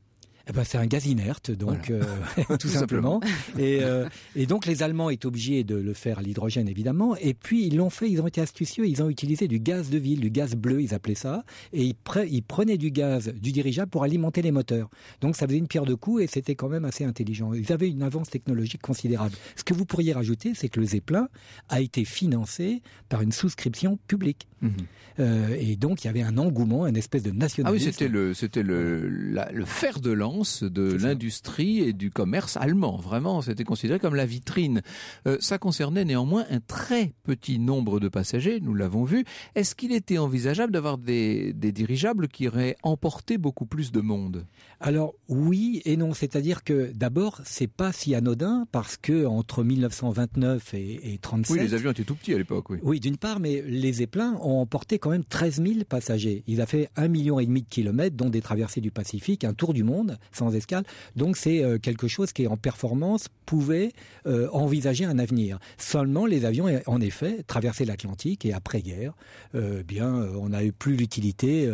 Eh ben, c'est un gaz inerte, donc euh, [LAUGHS] [LAUGHS] tout, simplement. Et, euh, et, donc les Allemands étaient obligés de le faire à l'hydrogène évidemment. Et puis ils l'ont fait, ils ont été astucieux, ils ont utilisé du gaz de ville, du gaz bleu, ils appelaient ça, et ils, ils prenaient du gaz du dirigeable pour alimenter les moteurs. Donc ça faisait une pierre de coups et c'était quand même assez intelligent. Ils avaient une avance technologique considérable. Ce que vous pourriez rajouter, c'est que le Zeppelin a été financé par une souscription publique. Euh, et donc il y avait un engouement, une espèce de nationalisme. Ah oui, c'était le, c'était le, le fer de lance de l'industrie et du commerce allemand. Vraiment, c'était considéré comme la vitrine. Euh, ça concernait néanmoins un très petit nombre de passagers, nous l'avons vu. Est-ce qu'il était envisageable d'avoir des, des dirigeables qui auraient emporté beaucoup plus de monde? Alors oui et non, c'est-à-dire que d'abord, c'est pas si anodin parce que entre 1929 et, et 37... Oui, les avions étaient tout petits à l'époque, oui. Oui, d'une part, mais les Zeppelins ont emporté quand même 13 000 passagers. Ils ont fait un million et demi de kilomètres, dont des traversées du Pacifique, un tour du monde sans escale. Donc c'est euh, quelque chose qui, en performance, pouvait euh, envisager un avenir. Seulement, les avions, en effet, traversaient l'Atlantique et après-guerre, euh, bien, on n'a eu plus l'utilité.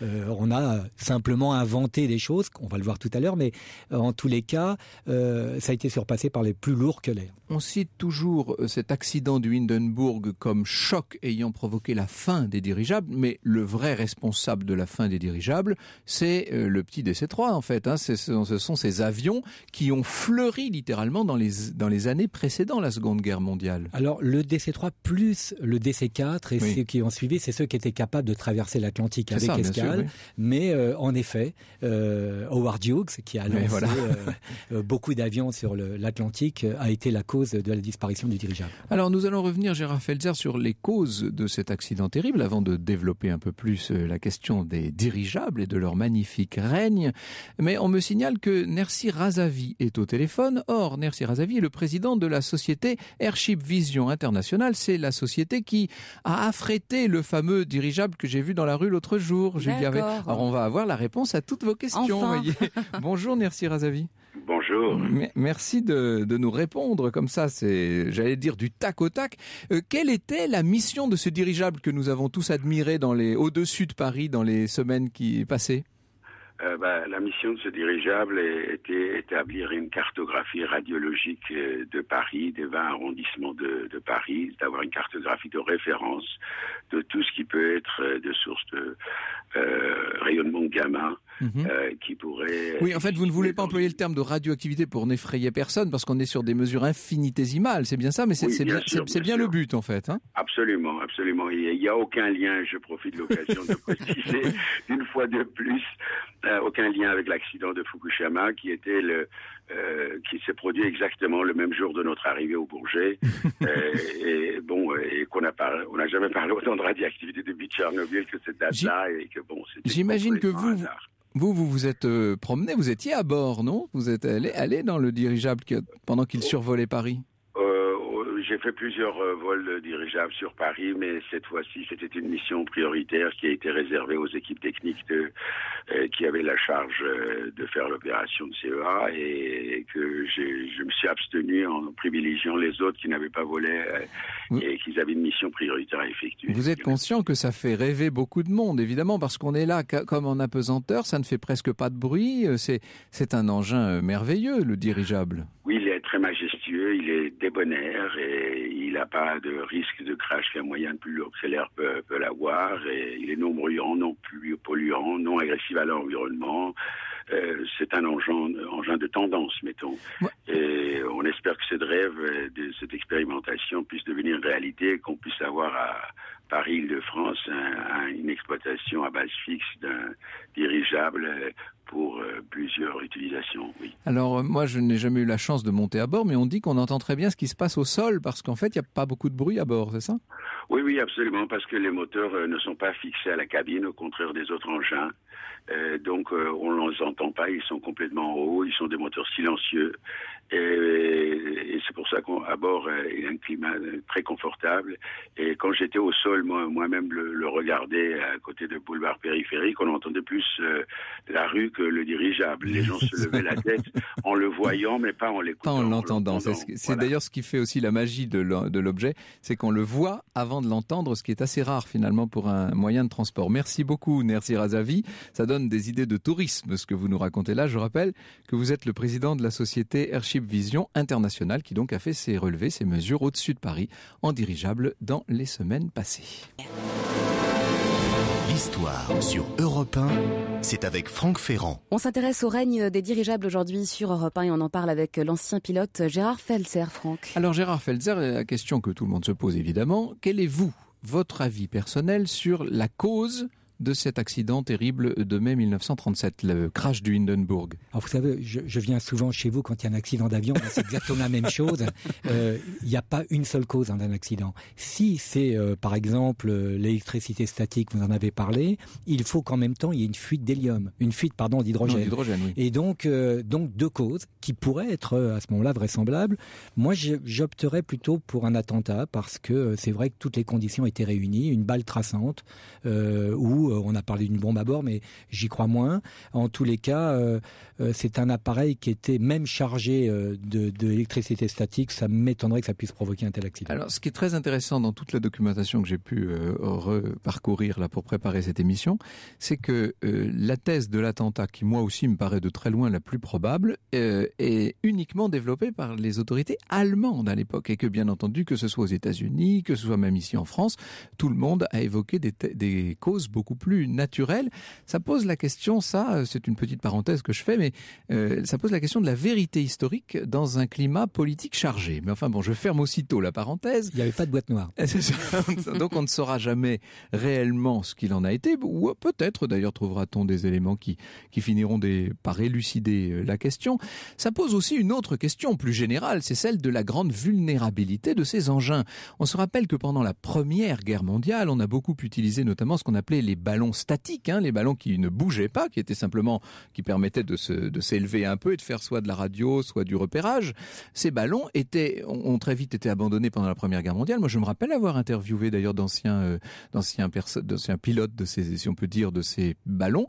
on a simplement inventé des choses, on va le voir tout à l'heure, mais en tous les cas, ça a été surpassé par les plus lourds que l'air. On cite toujours cet accident du Hindenburg comme choc ayant provoqué la fin des dirigeables, mais le vrai responsable de la fin des dirigeables, c'est le petit DC-3 en fait. Hein. Ce sont ces avions qui ont fleuri littéralement dans les, dans les années précédant la Seconde Guerre mondiale. Alors le DC-3 plus le DC-4 et ceux qui ont suivi, c'est ceux qui étaient capables de traverser l'Atlantique avec escale. Mais euh, en effet, euh, Howard Hughes, qui a lancé [LAUGHS] euh, beaucoup d'avions sur l'Atlantique, a été la cause de la disparition du dirigeable. Alors nous allons revenir, Gérard Felzer, sur les causes de cet accident terrible avant de développer un peu plus la question des dirigeables et de leur magnifique règne. Mais on me signale que Nersi Razavi est au téléphone. Or, Nersi Razavi est le président de la société Airship Vision International. C'est la société qui a affrété le fameux dirigeable que j'ai vu dans la rue l'autre jour. Alors, on va avoir la réponse à toutes vos questions. [LAUGHS] Bonjour Nersi Razavi. Bonjour. Merci de, nous répondre comme ça, c'est, j'allais dire, du tac au tac. Euh, quelle était la mission de ce dirigeable que nous avons tous admiré dans les, au-dessus de Paris dans les semaines qui passaient? Euh, bah, la mission de ce dirigeable était établir une cartographie radiologique euh, de Paris, des 20 arrondissements de, de Paris, d'avoir une cartographie de référence de tout ce qui peut être de source de rayonnement gamma mhm. qui pourrait... Oui, en fait, vous ne voulez pas employer le terme de radioactivité pour n'effrayer personne parce qu'on est sur des mesures infinitésimales, c'est bien ça, mais c'est bien, bien, bien le but en fait. Hein absolument, absolument. Il n'y a, aucun lien, je profite de l'occasion de [LAUGHS] préciser une fois de plus euh, aucun lien avec l'accident de Fukushima qui était le euh, qui s'est produit exactement le même jour de notre arrivée au Bourget [LAUGHS] euh, et bon et qu'on a pas on n'a jamais parlé autant de radioactivité depuis Tchernobyl que cette date-là et que bon j'imagine que vous vous vous vous êtes promené vous étiez à bord non? Vous êtes allé, allé dans le dirigeable pendant qu'il survolait Paris? J'ai fait plusieurs euh, vols dirigeables sur Paris, mais cette fois-ci, c'était une mission prioritaire qui a été réservée aux équipes techniques de, euh, qui avaient la charge euh, de faire l'opération de CEA et que je me suis abstenu en privilégiant les autres qui n'avaient pas volé et qui avaient une mission prioritaire à effectuer. Vous êtes conscient que ça fait rêver beaucoup de monde, évidemment, parce qu'on est là comme en apesanteur, ça ne fait presque pas de bruit, c'est un engin merveilleux, le dirigeable. Oui, très majestueux, il est débonnaire et il n'a pas de risque de crash qu'un moyen plus lourd que l'air peut, peut l'avoir. Et il est non bruyant, non polluant, non agressif à l'environnement. Euh, c'est un engin, engin de tendance, mettons. Et on espère que cette rêve, de cette expérimentation puisse devenir réalité, qu'on puisse avoir à Paris-Île-de-France une exploitation à base fixe d'un dirigeable pour euh, plusieurs utilisations. Oui. Alors euh, moi, je n'ai jamais eu la chance de monter à bord, mais on dit qu'on entend très bien ce qui se passe au sol parce qu'en fait, il n'y a pas beaucoup de bruit à bord, c'est ça? Oui, oui, absolument, parce que les moteurs euh, ne sont pas fixés à la cabine, au contraire des autres engins. Donc on ne les entend pas, ils sont complètement en haut, ils sont des moteurs silencieux et, c'est pour ça qu'à bord, il y a un climat très confortable. Et quand j'étais au sol, moi-même le, le regardais à côté de boulevard périphérique, on entendait plus la rue le dirigeable. Les gens se [LAUGHS] levaient la tête en le voyant, mais pas en l'écoutant. Pas en l'entendant. C'est d'ailleurs ce qui fait aussi la magie de l'objet, c'est qu'on le voit avant de l'entendre, ce qui est assez rare finalement pour un moyen de transport. Merci beaucoup, Nersi Razavi. Ça donne des idées de tourisme, ce que vous nous racontez là. Je rappelle que vous êtes le président de la société Airship Vision International, qui donc a fait ses relevés, ses mesures au-dessus de Paris en dirigeable dans les semaines passées. L'histoire sur Europe 1, c'est avec Franck Ferrand. On s'intéresse au règne des dirigeables aujourd'hui sur Europe 1 et on en parle avec l'ancien pilote Gérard Felzer, Franck. Alors Gérard Felzer, la question que tout le monde se pose évidemment, quel est vous, votre avis personnel sur la cause de cet accident terrible de mai 1937, le crash du Hindenburg Alors vous savez, je, viens souvent chez vous quand il y a un accident d'avion, c'est exactement la même chose. [LAUGHS] Euh, il n'y a pas une seule cause hein, d'un accident. Si c'est euh, par exemple l'électricité statique, vous en avez parlé, il faut qu'en même temps il y ait une fuite d'hélium, une fuite pardon d'hydrogène. Oui. Et donc euh, donc deux causes qui pourraient être à ce moment-là vraisemblables. Moi j'opterais plutôt pour un attentat parce que c'est vrai que toutes les conditions étaient réunies, une balle traçante où on a parlé d'une bombe à bord, mais j'y crois moins. En tous les cas, c'est un appareil qui était même chargé de, de l'électricité statique. Ça m'étonnerait que ça puisse provoquer un tel accident. Alors, ce qui est très intéressant dans toute la documentation que j'ai pu euh, reparcourir là pour préparer cette émission, c'est que euh, la thèse de l'attentat, qui moi aussi me paraît de très loin la plus probable, euh, est uniquement développée par les autorités allemandes à l'époque, et que bien entendu, que ce soit aux États-Unis, que ce soit même ici en France, tout le monde a évoqué des, des causes beaucoup plus naturelles. Ça pose la question, ça, c'est une petite parenthèse que je fais, mais ça pose la question de la vérité historique dans un climat politique chargé. Mais enfin bon, je ferme aussitôt la parenthèse. Il n'y avait pas de boîte noire. [LAUGHS] Donc on ne saura jamais réellement ce qu'il en a été, ou peut-être d'ailleurs trouvera-t-on des éléments qui, qui finiront des, par élucider euh, la question. Ça pose aussi une autre question plus générale, c'est celle de la grande vulnérabilité de ces engins. On se rappelle que pendant la Première Guerre mondiale, on a beaucoup utilisé notamment ce qu'on appelait les ballons statiques, hein, les ballons qui ne bougeaient pas, qui étaient simplement, qui permettaient de s'élever un peu et de faire soit de la radio, soit du repérage. Ces ballons étaient, ont très vite été abandonnés pendant la Première Guerre mondiale. Moi, je me rappelle avoir interviewé d'ailleurs d'anciens, euh, d'anciens, d'anciens pilotes de ces, si on peut dire, de ces ballons.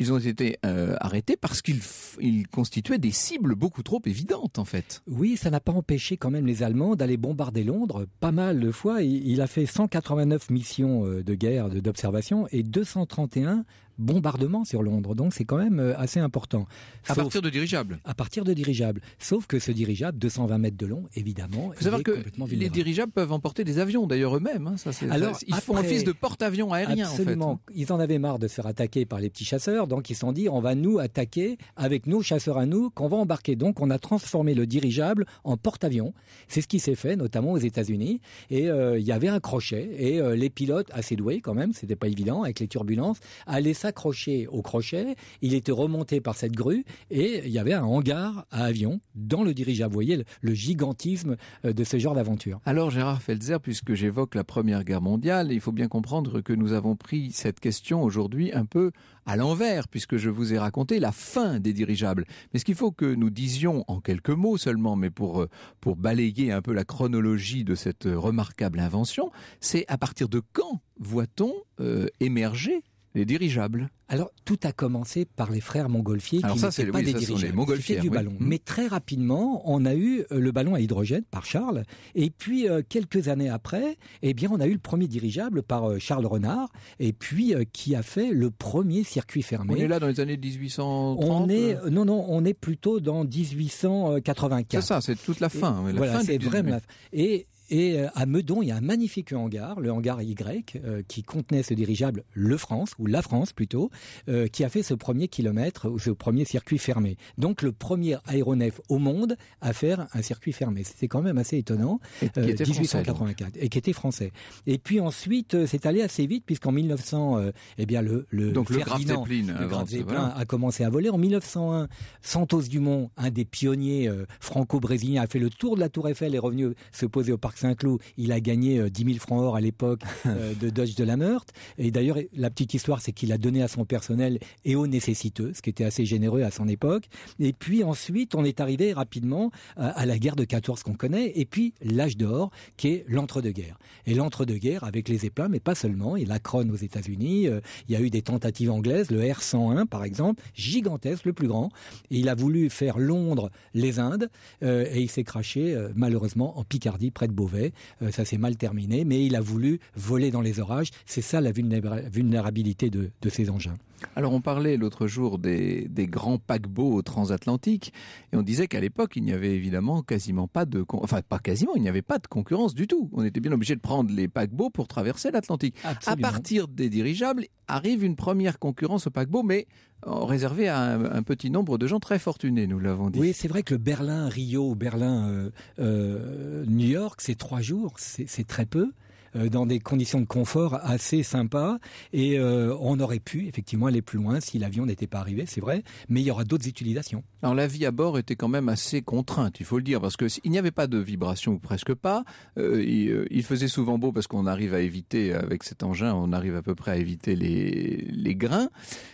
Ils ont été euh, arrêtés parce qu'ils ils constituaient des cibles beaucoup trop évidentes, en fait. Oui, ça n'a pas empêché quand même les Allemands d'aller bombarder Londres pas mal de fois. Il, a fait 189 missions euh, de guerre, d'observation, et 231 bombardement sur Londres. Donc c'est quand même euh, assez important. à partir de dirigeables À partir de dirigeables. Sauf que ce dirigeable, 220 mètres de long, évidemment, Il faut que les dirigeables peuvent emporter des avions, d'ailleurs eux-mêmes. Hein, ça, Alors, ils font office de porte-avions aériens. Absolument. En fait. Ils en avaient marre de se faire attaquer par les petits chasseurs, donc ils se sont dit on va nous attaquer avec nos chasseurs à nous qu'on va embarquer. Donc on a transformé le dirigeable en porte-avions. C'est ce qui s'est fait, notamment aux États-Unis. Et euh, il y avait un crochet et euh, les pilotes assez doués quand même, c'était pas évident avec les turbulences, allaient ça accroché au crochet, il était remonté par cette grue et il y avait un hangar à avion dans le dirigeable. Vous voyez le, gigantisme euh, de ce genre d'aventure. Alors Gérard Felzer, puisque j'évoque la Première Guerre mondiale, il faut bien comprendre que nous avons pris cette question aujourd'hui un peu à l'envers, puisque je vous ai raconté la fin des dirigeables. Mais ce qu'il faut que nous disions en quelques mots seulement, mais pour, euh, balayer un peu la chronologie de cette remarquable invention, c'est à partir de quand voit-on euh, émerger les dirigeables. Alors, tout a commencé par les frères Montgolfier, qui n'étaient pas des dirigeables, qui du ballon. Mais très rapidement, on a eu euh, le ballon à hydrogène par Charles, et puis euh, quelques années après, eh bien, on a eu le premier dirigeable par euh, Charles Renard, et puis qui a fait le premier circuit fermé. On est là dans les années 1830. On est non non, on est plutôt dans 1884. C'est ça, c'est toute la fin. la voilà, c'est vraiment la fin. Et et euh, à Meudon, il y a un magnifique hangar, le hangar Y, euh, qui contenait ce dirigeable Le France, ou La France plutôt, euh, qui a fait ce premier kilomètre, ou ce premier circuit fermé. Donc le premier aéronef au monde à faire un circuit fermé. C'était quand même assez étonnant. Et qui 1884. et qui était français. Et puis ensuite, c'est allé assez vite, puisqu'en 1900, eh bien le, le Donc le Zeppelin, le a commencé à voler. En 1901, Santos Dumont, un des pionniers franco-brésiliens, a fait le tour de la Tour Eiffel et est revenu se poser au parc Saint-Cloud, il a gagné 10 euh, 000 francs or à l'époque [LAUGHS] euh, de Dodge de la Meurthe. Et d'ailleurs, la petite histoire, c'est qu'il a donné à son personnel et aux nécessiteux, ce qui était assez généreux à son époque. Et puis ensuite, on est arrivé rapidement euh, à la guerre de 14 qu'on connaît, et puis l'âge d'or, qui est l'entre-deux-guerres. Et l'entre-deux-guerres avec les éplats, mais pas seulement. Il a Cron aux États-Unis. il y a eu des tentatives anglaises, le R101 par exemple, gigantesque, le plus grand. Et il a voulu faire Londres, les Indes, et il s'est craché malheureusement en Picardie, près de Beauvais. Euh, ça s'est mal terminé, mais il a voulu voler dans les orages. C'est ça la vulnérabilité de, ces engins. Alors on parlait l'autre jour des, grands paquebots transatlantiques et on disait qu'à l'époque il n'y avait évidemment quasiment pas de enfin pas quasiment il n'y avait pas de concurrence du tout. On était bien obligé de prendre les paquebots pour traverser l'Atlantique. À partir des dirigeables arrive une première concurrence au paquebot mais réservé à un, petit nombre de gens très fortunés, nous l'avons dit. Oui, c'est vrai que le Berlin-Rio, Berlin-New euh, euh, York, c'est trois jours, c'est très peu. Dans des conditions de confort assez sympas. Et on aurait pu effectivement aller plus loin si l'avion n'était pas arrivé, c'est vrai. Mais il y aura d'autres utilisations. Alors la vie à bord était quand même assez contrainte, il faut le dire, parce qu'il n'y avait pas de vibration ou presque pas. il, faisait souvent beau parce qu'on arrive à éviter avec cet engin, on arrive à peu près à éviter les, grains.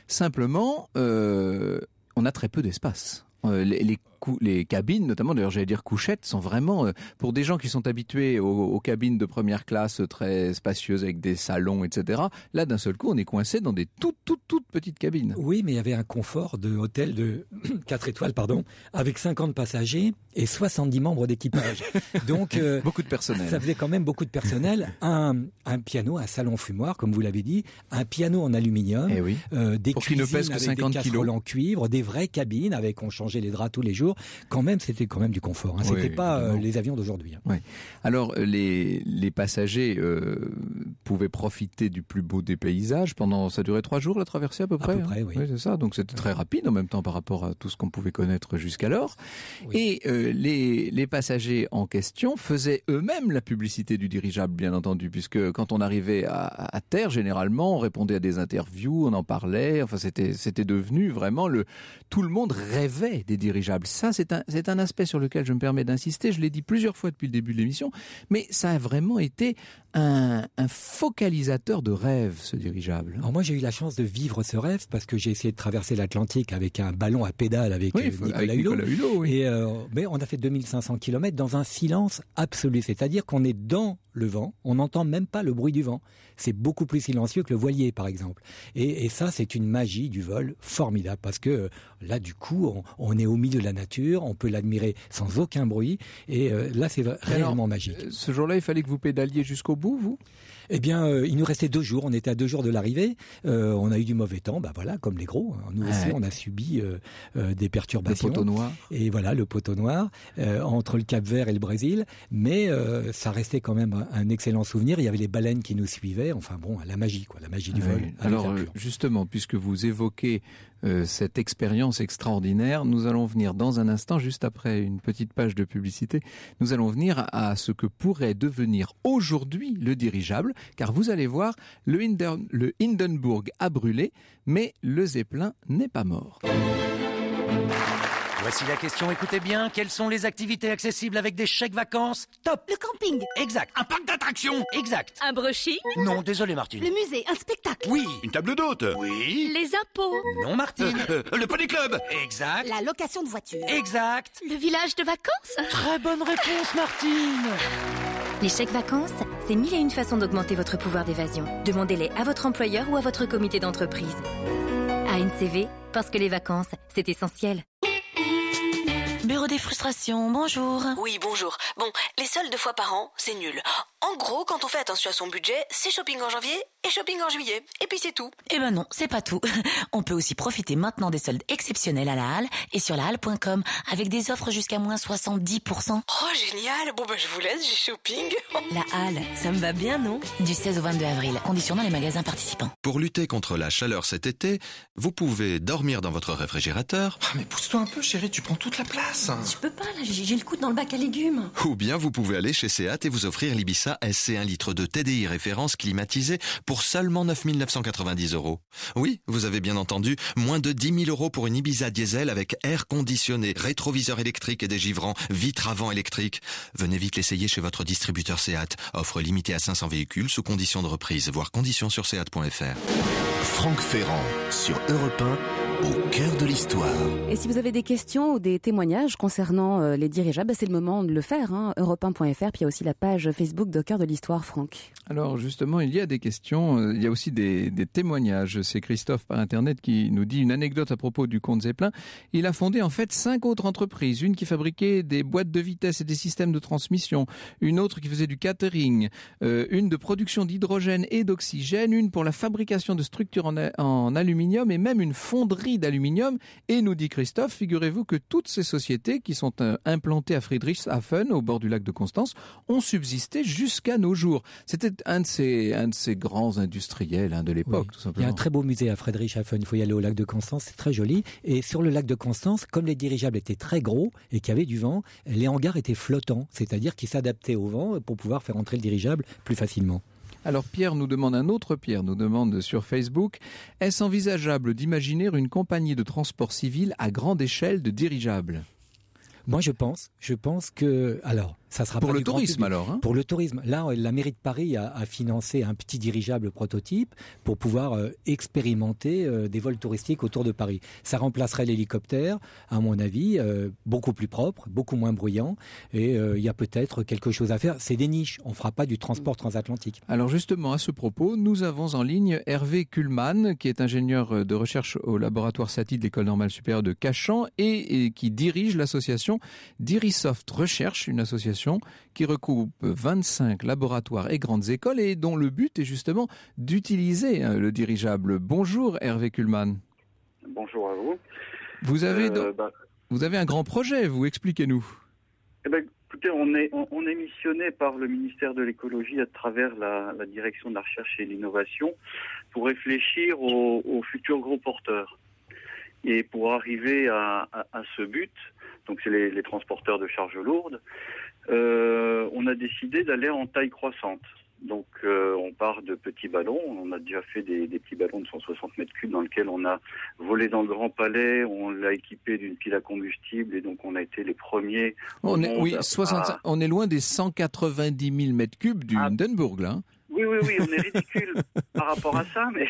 Simplement, on a très peu d'espace. Euh, les, les, cabines, notamment, d'ailleurs j'allais dire couchettes, sont vraiment, euh, pour des gens qui sont habitués aux, cabines de première classe très spacieuses avec des salons, etc., là d'un seul coup on est coincé dans des toutes, toutes, toutes petites cabines. Oui, mais il y avait un confort de hôtel de [CLEARS THROAT] 4 étoiles, pardon, avec 50 passagers et 70 membres d'équipage. [LAUGHS] Donc, euh, beaucoup de personnel. Ça faisait quand même beaucoup de personnel. Un, un piano, un salon fumoir, comme vous l'avez dit, un piano en aluminium, eh oui. des pour cuisines ne pèse que 50 des kilos. en cuivre, des vraies cabines avec on changeait les draps tous les jours. Quand même, c'était quand même du confort. Hein. C'était pas euh, les avions d'aujourd'hui. Hein. Alors les, les passagers euh, pouvaient profiter du plus beau des paysages pendant. Ça durait trois jours la traversée à peu près. À peu hein. oui. c'est ça. Donc c'était très rapide en même temps par rapport à tout ce qu'on pouvait connaître jusqu'alors. Et euh, les, les passagers en question faisaient eux-mêmes la publicité du dirigeable, bien entendu, puisque quand on arrivait à, à terre, généralement, on répondait à des interviews, on en parlait. Enfin, c'était c'était devenu vraiment le. Tout le monde rêvait des dirigeables. Ça, c'est un, c'est un aspect sur lequel je me permets d'insister. Je l'ai dit plusieurs fois depuis le début de l'émission, mais ça a vraiment été un, focalisateur de rêve, ce dirigeable. Alors moi, j'ai eu la chance de vivre ce rêve parce que j'ai essayé de traverser l'Atlantique avec un ballon à pédale avec, euh, Nicolas, Hulot. Et euh, mais on a fait 2500 km dans un silence absolu, c'est-à-dire qu'on est dans le vent, on n'entend même pas le bruit du vent. C'est beaucoup plus silencieux que le voilier, par exemple. Et, ça, c'est une magie du vol formidable parce que euh, là, du coup, on, est au milieu de la nature, on peut l'admirer sans aucun bruit. Et là, c'est réellement magique. Ce jour-là, il fallait que vous pédaliez jusqu'au bout vous? Eh bien, euh, il nous restait deux jours. On était à deux jours de l'arrivée. Euh, on a eu du mauvais temps, bah voilà, comme les gros. Hein. Nous aussi, on a subi euh, des perturbations. Le poteau noir. Et voilà, le poteau noir entre le Cap Vert et le Brésil. Mais ça restait quand même un excellent souvenir. Il y avait les baleines qui nous suivaient. Enfin bon, la magie, quoi, la magie du vol. Alors, justement, puisque vous évoquez euh, cette expérience extraordinaire. Nous allons venir dans un instant, juste après une petite page de publicité, nous allons venir à ce que pourrait devenir aujourd'hui le dirigeable, car vous allez voir, le, le Hindenburg a brûlé, mais le Zeppelin n'est pas mort. Voici la question, écoutez bien. Quelles sont les activités accessibles avec des chèques vacances Top Le camping Exact. Un parc d'attractions Exact. Un brushing Non, désolé Martine. Le musée, un spectacle Oui. Une table d'hôte Oui. Les impôts Non Martine. Euh, euh, le pony club Exact. La location de voiture Exact. Le village de vacances Très bonne réponse Martine Les chèques vacances, c'est mille et une façons d'augmenter votre pouvoir d'évasion. Demandez-les à votre employeur ou à votre comité d'entreprise. ANCV, parce que les vacances, c'est essentiel. Bureau des frustrations, bonjour. Oui, bonjour. Bon, les soldes deux fois par an, c'est nul. En gros, quand on fait attention à son budget, c'est shopping en janvier et shopping en juillet. Et puis c'est tout. Eh ben non, c'est pas tout. [LAUGHS] On peut aussi profiter maintenant des soldes exceptionnels à la Halle et sur la halle.com avec des offres jusqu'à moins 70%. Oh, génial. Bon, ben je vous laisse, j'ai shopping. [LAUGHS] la Halle, ça me va bien, non? Du 16 au 22 avril, conditions dans les magasins participants. Pour lutter contre la chaleur cet été, vous pouvez dormir dans votre réfrigérateur. Ah, mais pousse-toi un peu, chérie, tu prends toute la place. Je peux pas, là, j'ai le coude dans le bac à légumes. Ou bien vous pouvez aller chez Seat et vous offrir l'Ibiza SC 1 litre de TDI référence climatisé pour seulement 9 990 euros. Oui, vous avez bien entendu, moins de 10 000 euros pour une Ibiza diesel avec air conditionné, rétroviseur électrique et dégivrant, vitre avant électrique. Venez vite l'essayer chez votre distributeur Seat. Offre limitée à 500 véhicules sous conditions de reprise, voire conditions sur seat.fr. Franck Ferrand sur Europe 1, au cœur de l'histoire. Et si vous avez des questions ou des témoignages concernant euh, les dirigeables, bah, c'est le moment de le faire. Hein, Europe1.fr, puis il y a aussi la page Facebook de Cœur de l'Histoire, Franck. Alors justement, il y a des questions, euh, il y a aussi des, témoignages. C'est Christophe par Internet qui nous dit une anecdote à propos du comte Zeppelin. Il a fondé en fait cinq autres entreprises. Une qui fabriquait des boîtes de vitesse et des systèmes de transmission. Une autre qui faisait du catering. Euh, une de production d'hydrogène et d'oxygène. Une pour la fabrication de structures en, en aluminium et même une fonderie batteries d'aluminium. Et nous dit Christophe, figurez-vous que toutes ces sociétés qui sont euh, implantées à Friedrichshafen, au bord du lac de Constance, ont subsisté jusqu'à nos jours. C'était un de ces, un de ces grands industriels hein, de l'époque, tout simplement. Il y a un très beau musée à Friedrichshafen. Il faut y aller au lac de Constance, c'est très joli. Et sur le lac de Constance, comme les dirigeables étaient très gros et qu'il y avait du vent, les hangars étaient flottants, c'est-à-dire qu'ils s'adaptaient au vent pour pouvoir faire entrer le dirigeable plus facilement. Alors Pierre nous demande, un autre Pierre nous demande sur Facebook, est-ce envisageable d'imaginer une compagnie de transport civil à grande échelle de dirigeables? Moi je pense, je pense que, alors, ça sera pour pas le tourisme alors. hein Pour le tourisme, là, la mairie de Paris a, a financé un petit dirigeable prototype pour pouvoir euh, expérimenter euh, des vols touristiques autour de Paris. Ça remplacerait l'hélicoptère, à mon avis, euh, beaucoup plus propre, beaucoup moins bruyant, et euh, il y a peut-être quelque chose à faire. C'est des niches, on fera pas du transport transatlantique. Alors justement, à ce propos, nous avons en ligne Hervé Kuhlmann, qui est ingénieur de recherche au laboratoire SATI de l'École normale supérieure de Cachan et, et qui dirige l'association Dirisoft Recherche, une association qui recoupe 25 laboratoires et grandes écoles et dont le but est justement d'utiliser hein, le dirigeable. Bonjour Hervé Kuhlmann. Bonjour à vous. Vous avez, Euh, bah, vous avez un grand projet, vous expliquez-nous. eh ben, écoutez, on est, on, on est missionné par le ministère de l'écologie à travers la, la direction de la recherche et l'innovation pour réfléchir aux, aux futurs gros porteurs. Et pour arriver à, à- à ce but, donc c'est les, les transporteurs de charges lourdes, euh, on a décidé d'aller en taille croissante. Donc euh, on part de petits ballons, on a déjà fait des, des petits ballons de 160 mètres cubes dans lesquels on a volé dans le Grand Palais, on l'a équipé d'une pile à combustible et donc on a été les premiers. On est, oui, à- 65 on est loin des 190 000 mètres cubes du Hindenburg, là. hein. Oui, oui, oui, on est ridicule [LAUGHS] par rapport à ça, mais,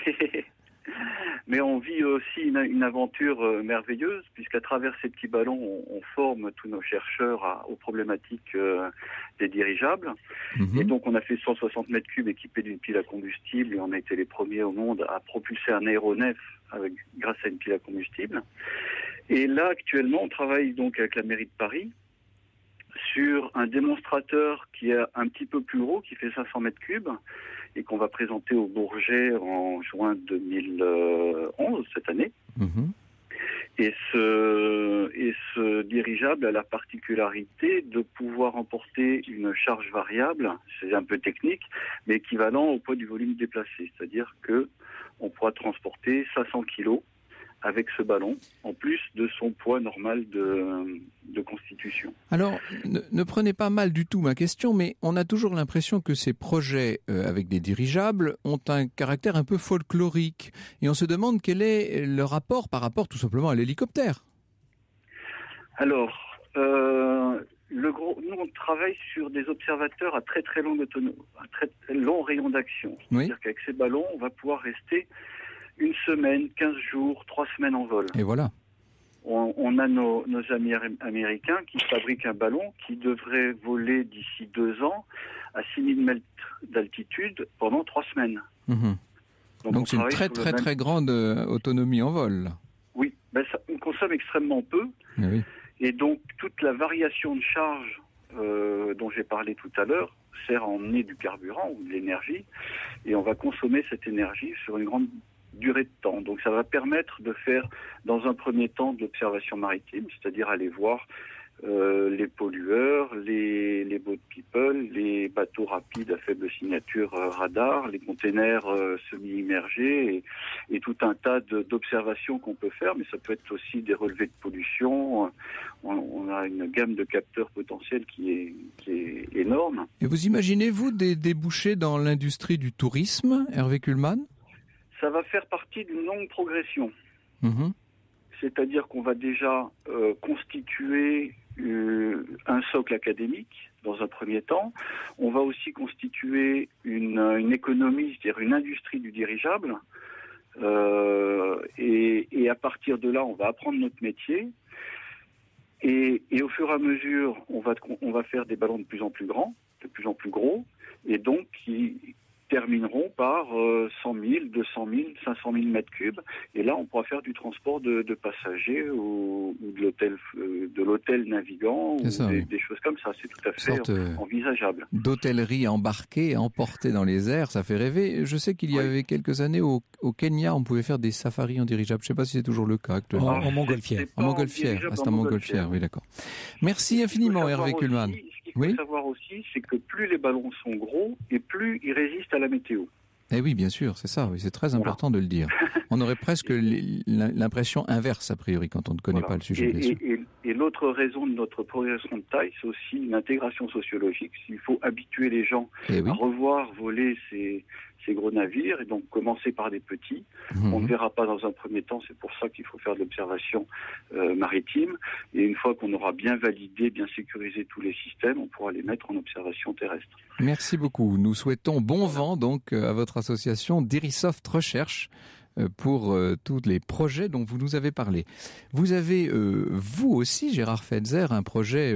mais on vit aussi une, une aventure euh, merveilleuse, puisqu'à travers ces petits ballons, on, on forme tous nos chercheurs à- aux problématiques euh, des dirigeables. Et donc, on a fait 160 mètres cubes équipés d'une pile à combustible, et on a été les premiers au monde à propulser un aéronef avec, grâce à une pile à combustible. Et là, actuellement, on travaille donc avec la mairie de Paris sur un démonstrateur qui est un petit peu plus gros, qui fait 500 mètres cubes, et qu'on va présenter au Bourget en juin 2011, cette année. Et ce, et ce dirigeable a la particularité de pouvoir emporter une charge variable, c'est un peu technique, mais équivalent au poids du volume déplacé. C'est-à-dire que on pourra transporter 500 kilos avec ce ballon, en plus de son poids normal de, de constitution. Alors, ne, ne prenez pas mal du tout ma question, mais on a toujours l'impression que ces projets euh, avec des dirigeables ont un caractère un peu folklorique. Et on se demande quel est le rapport par rapport tout simplement à l'hélicoptère. Alors, euh, le gros, nous on travaille sur des observateurs à très très autonomie, à très, très long rayon d'action. C'est-à-dire qu'avec ces ballons, on va pouvoir rester une semaine, 15 jours, trois semaines en vol. Et voilà. On, on a nos, nos amis am- américains qui fabriquent un ballon qui devrait voler d'ici deux ans à 6000 mètres d'altitude pendant trois semaines. Mhm. Donc, Donc on c'est une très très même- très grande euh, autonomie en vol. Oui, ben ça, on consomme extrêmement peu. Oui. Et donc, toute la variation de charge euh, dont j'ai parlé tout à l'heure sert à emmener du carburant ou de l'énergie. Et on va consommer cette énergie sur une grande durée de temps. Donc, ça va permettre de faire, dans un premier temps, de l'observation maritime, c'est-à-dire aller voir euh, les pollueurs, les, les boat people, les bateaux rapides à faible signature euh, radar, les containers euh, semi-immergés et, tout un tas d'observations qu'on peut faire, mais ça peut être aussi des relevés de pollution. On, a une gamme de capteurs potentiels qui est, qui est énorme. Et vous imaginez-vous des débouchés dans l'industrie du tourisme, Hervé Kuhlmann? Ça va faire partie d'une longue progression. Mhm. C'est-à-dire qu'on va déjà euh, constituer euh, un socle académique dans un premier temps. On va aussi constituer une, une économie, c'est-à-dire une industrie du dirigeable. Euh, et, et à partir de là, on va apprendre notre métier. Et, et au fur et à mesure, on va, on va faire des ballons de plus en plus grands, de plus en plus gros, et donc qui, termineront par 100 000, 200 000, 500 000 mètres cubes. Et là, on pourra faire du transport de, passagers ou, de l'hôtel euh, de l'hôtel navigant ou des, choses comme ça. C'est tout à fait euh, envisageable. D'hôtellerie embarquée, emportée dans les airs, ça fait rêver. Je sais qu'il y avait quelques années au, Kenya, on pouvait faire des safaris en dirigeable. Je ne sais pas si c'est toujours le cas actuellement. En, montgolfière. En montgolfière. Ah, c'est en montgolfière, oui, d'accord. Merci infiniment, Hervé Kuhlmann faut savoir aussi, c'est que plus les ballons sont gros et plus ils résistent à la météo. Eh oui, bien sûr, c'est ça. Oui, c'est très important de le dire. On aurait presque [LAUGHS] l'impression inverse a priori quand on ne connaît pas le sujet. Et, et l'autre raison de notre progression de taille, c'est aussi l'intégration sociologique. Il faut habituer les gens eh à revoir voler ces, ces gros navires, et donc commencer par des petits. Mhm. On ne verra pas dans un premier temps, c'est pour ça qu'il faut faire de l'observation euh, maritime. Et une fois qu'on aura bien validé, bien sécurisé tous les systèmes, on pourra les mettre en observation terrestre. Merci beaucoup. Nous souhaitons bon vent donc euh, à votre association Dirisoft Recherche. Euh, pour euh, tous les projets dont vous nous avez parlé. Vous avez, euh, vous aussi, Gérard Fetzer, un projet,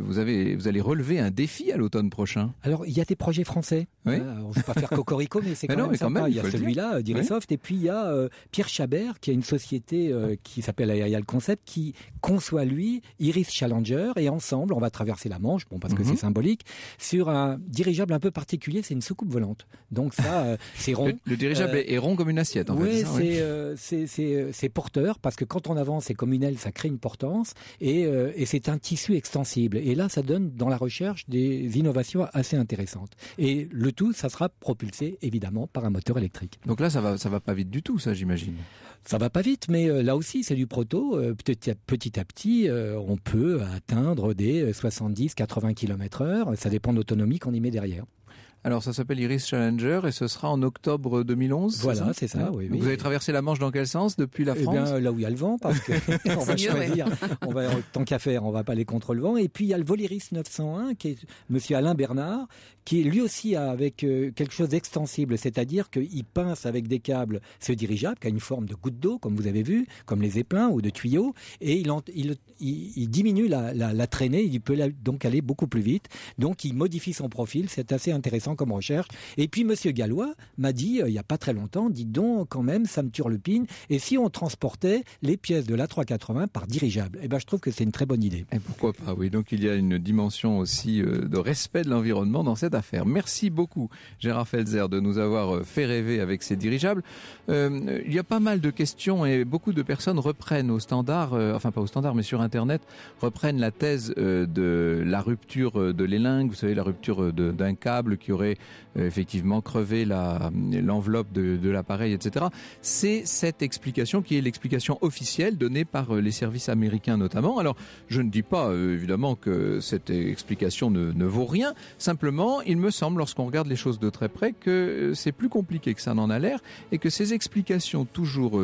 vous, avez, vous allez relever un défi à l'automne prochain. Alors, il y a des projets français. Oui. je ne vais pas faire cocorico, mais c'est [LAUGHS] quand, même il y a celui-là, d'Irisoft, et puis il y a Pierre Chabert, qui a une société qui s'appelle Aerial Concept, qui conçoit, lui, Iris Challenger, et ensemble, on va traverser la Manche, bon, parce que c'est mhm. symbolique, sur un dirigeable un peu particulier, c'est une soucoupe volante. Donc ça, c'est [LAUGHS] rond. Le, dirigeable est rond comme une assiette, en fait. Euh, c'est porteur parce que quand on avance, c'est communal, ça crée une portance et, euh, et c'est un tissu extensible. Et là, ça donne dans la recherche des innovations assez intéressantes. Et le tout, ça sera propulsé évidemment par un moteur électrique. Donc là, ça va, ça va pas vite du tout, ça, j'imagine. Ça va pas vite, mais euh, là aussi, c'est du proto. petit, à, petit à petit, on peut atteindre des 70-80 km/h. Ça dépend de l'autonomie qu'on y met derrière. Alors ça s'appelle Iris Challenger et ce sera en octobre 2011. Voilà, c'est ça. oui, Vous avez traversé la Manche dans quel sens depuis la France eh bien, là où il y a le vent, parce que [LAUGHS] [LAUGHS] on va choisir. [LAUGHS] On va tant qu'à faire, on va pas aller contre le vent. Et puis il y a le Voliris 901 qui est Monsieur Alain Bernard, qui lui aussi avec euh, quelque chose d'extensible, c'est-à-dire qu'il pince avec des câbles ce dirigeable qui a une forme de goutte d'eau, comme vous avez vu, comme les éplins ou de tuyaux, et il, il, il, diminue la, la, la, traînée. Il peut donc aller beaucoup plus vite. Donc il modifie son profil. C'est assez intéressant comme recherche. Et puis Monsieur Gallois m'a dit, euh, il n'y a pas très longtemps, dit donc quand même, ça me turlupine. Et si on transportait les pièces de l'A380 par dirigeable? Eh ben, je trouve que c'est une très bonne idée. Et pourquoi pas Oui, donc il y a une dimension aussi euh, de respect de l'environnement dans cette affaire. Merci beaucoup, Gérard Felzer, de nous avoir euh, fait rêver avec ces dirigeables. il y a pas mal de questions et beaucoup de personnes reprennent au standard, enfin pas au standard, mais sur Internet, reprennent la thèse de la rupture de l'élingue. Vous savez, la rupture d'un câble qui aurait euh, effectivement crevé l'enveloppe de, l'appareil, etc. C'est cette explication qui est l'explication officielle donnée par euh, les services américains notamment. Alors, je ne dis pas euh, évidemment que cette explication ne, vaut rien. Simplement, il me semble, lorsqu'on regarde les choses de très près, que c'est plus compliqué que ça n'en a l'air et que ces explications toujours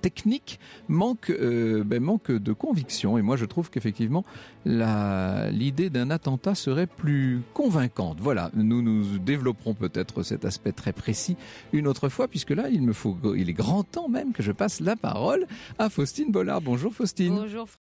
techniques manquent, ben, manquent de conviction. Et moi, je trouve qu'effectivement, l'idée d'un attentat serait plus convaincante. Voilà, nous nous développerons peut-être cet aspect très précis une autre fois, puisque là, il me faut, il est grand temps même que je passe la parole à Faustine Bollard. Bonjour Faustine. Bonjour